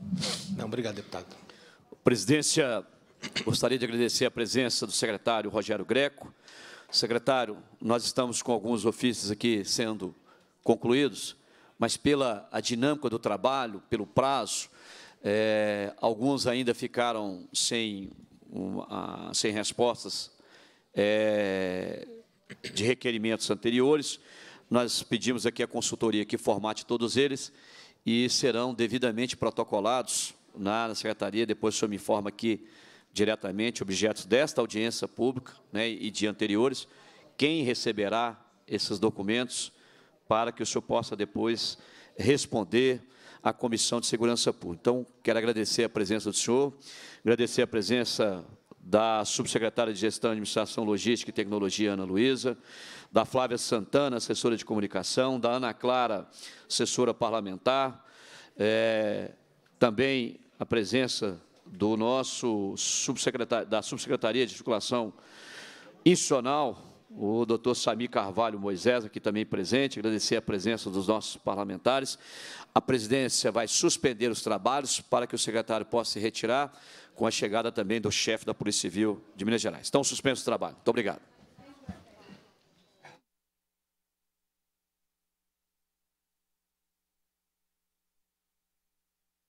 Não, obrigado, deputado. Presidência, gostaria de agradecer a presença do secretário Rogério Greco. Secretário, nós estamos com alguns ofícios aqui sendo concluídos, mas pela a dinâmica do trabalho, pelo prazo, é, alguns ainda ficaram sem, uma, sem respostas é, de requerimentos anteriores. Nós pedimos aqui a consultoria que formate todos eles e serão devidamente protocolados na secretaria. Depois o senhor me informa aqui diretamente objetos desta audiência pública né, e de anteriores, quem receberá esses documentos para que o senhor possa depois responder à Comissão de Segurança Pública. Então, quero agradecer a presença do senhor, agradecer a presença da subsecretária de Gestão, Administração, Logística e Tecnologia, Ana Luísa, da Flávia Santana, assessora de comunicação, da Ana Clara, assessora parlamentar, é, também a presença do nosso subsecretário, da Subsecretaria de Circulação Institucional, o doutor Sami Carvalho Moisés, aqui também presente, agradecer a presença dos nossos parlamentares. A presidência vai suspender os trabalhos para que o secretário possa se retirar, com a chegada também do chefe da Polícia Civil de Minas Gerais. Então, suspenso o trabalho. Muito obrigado.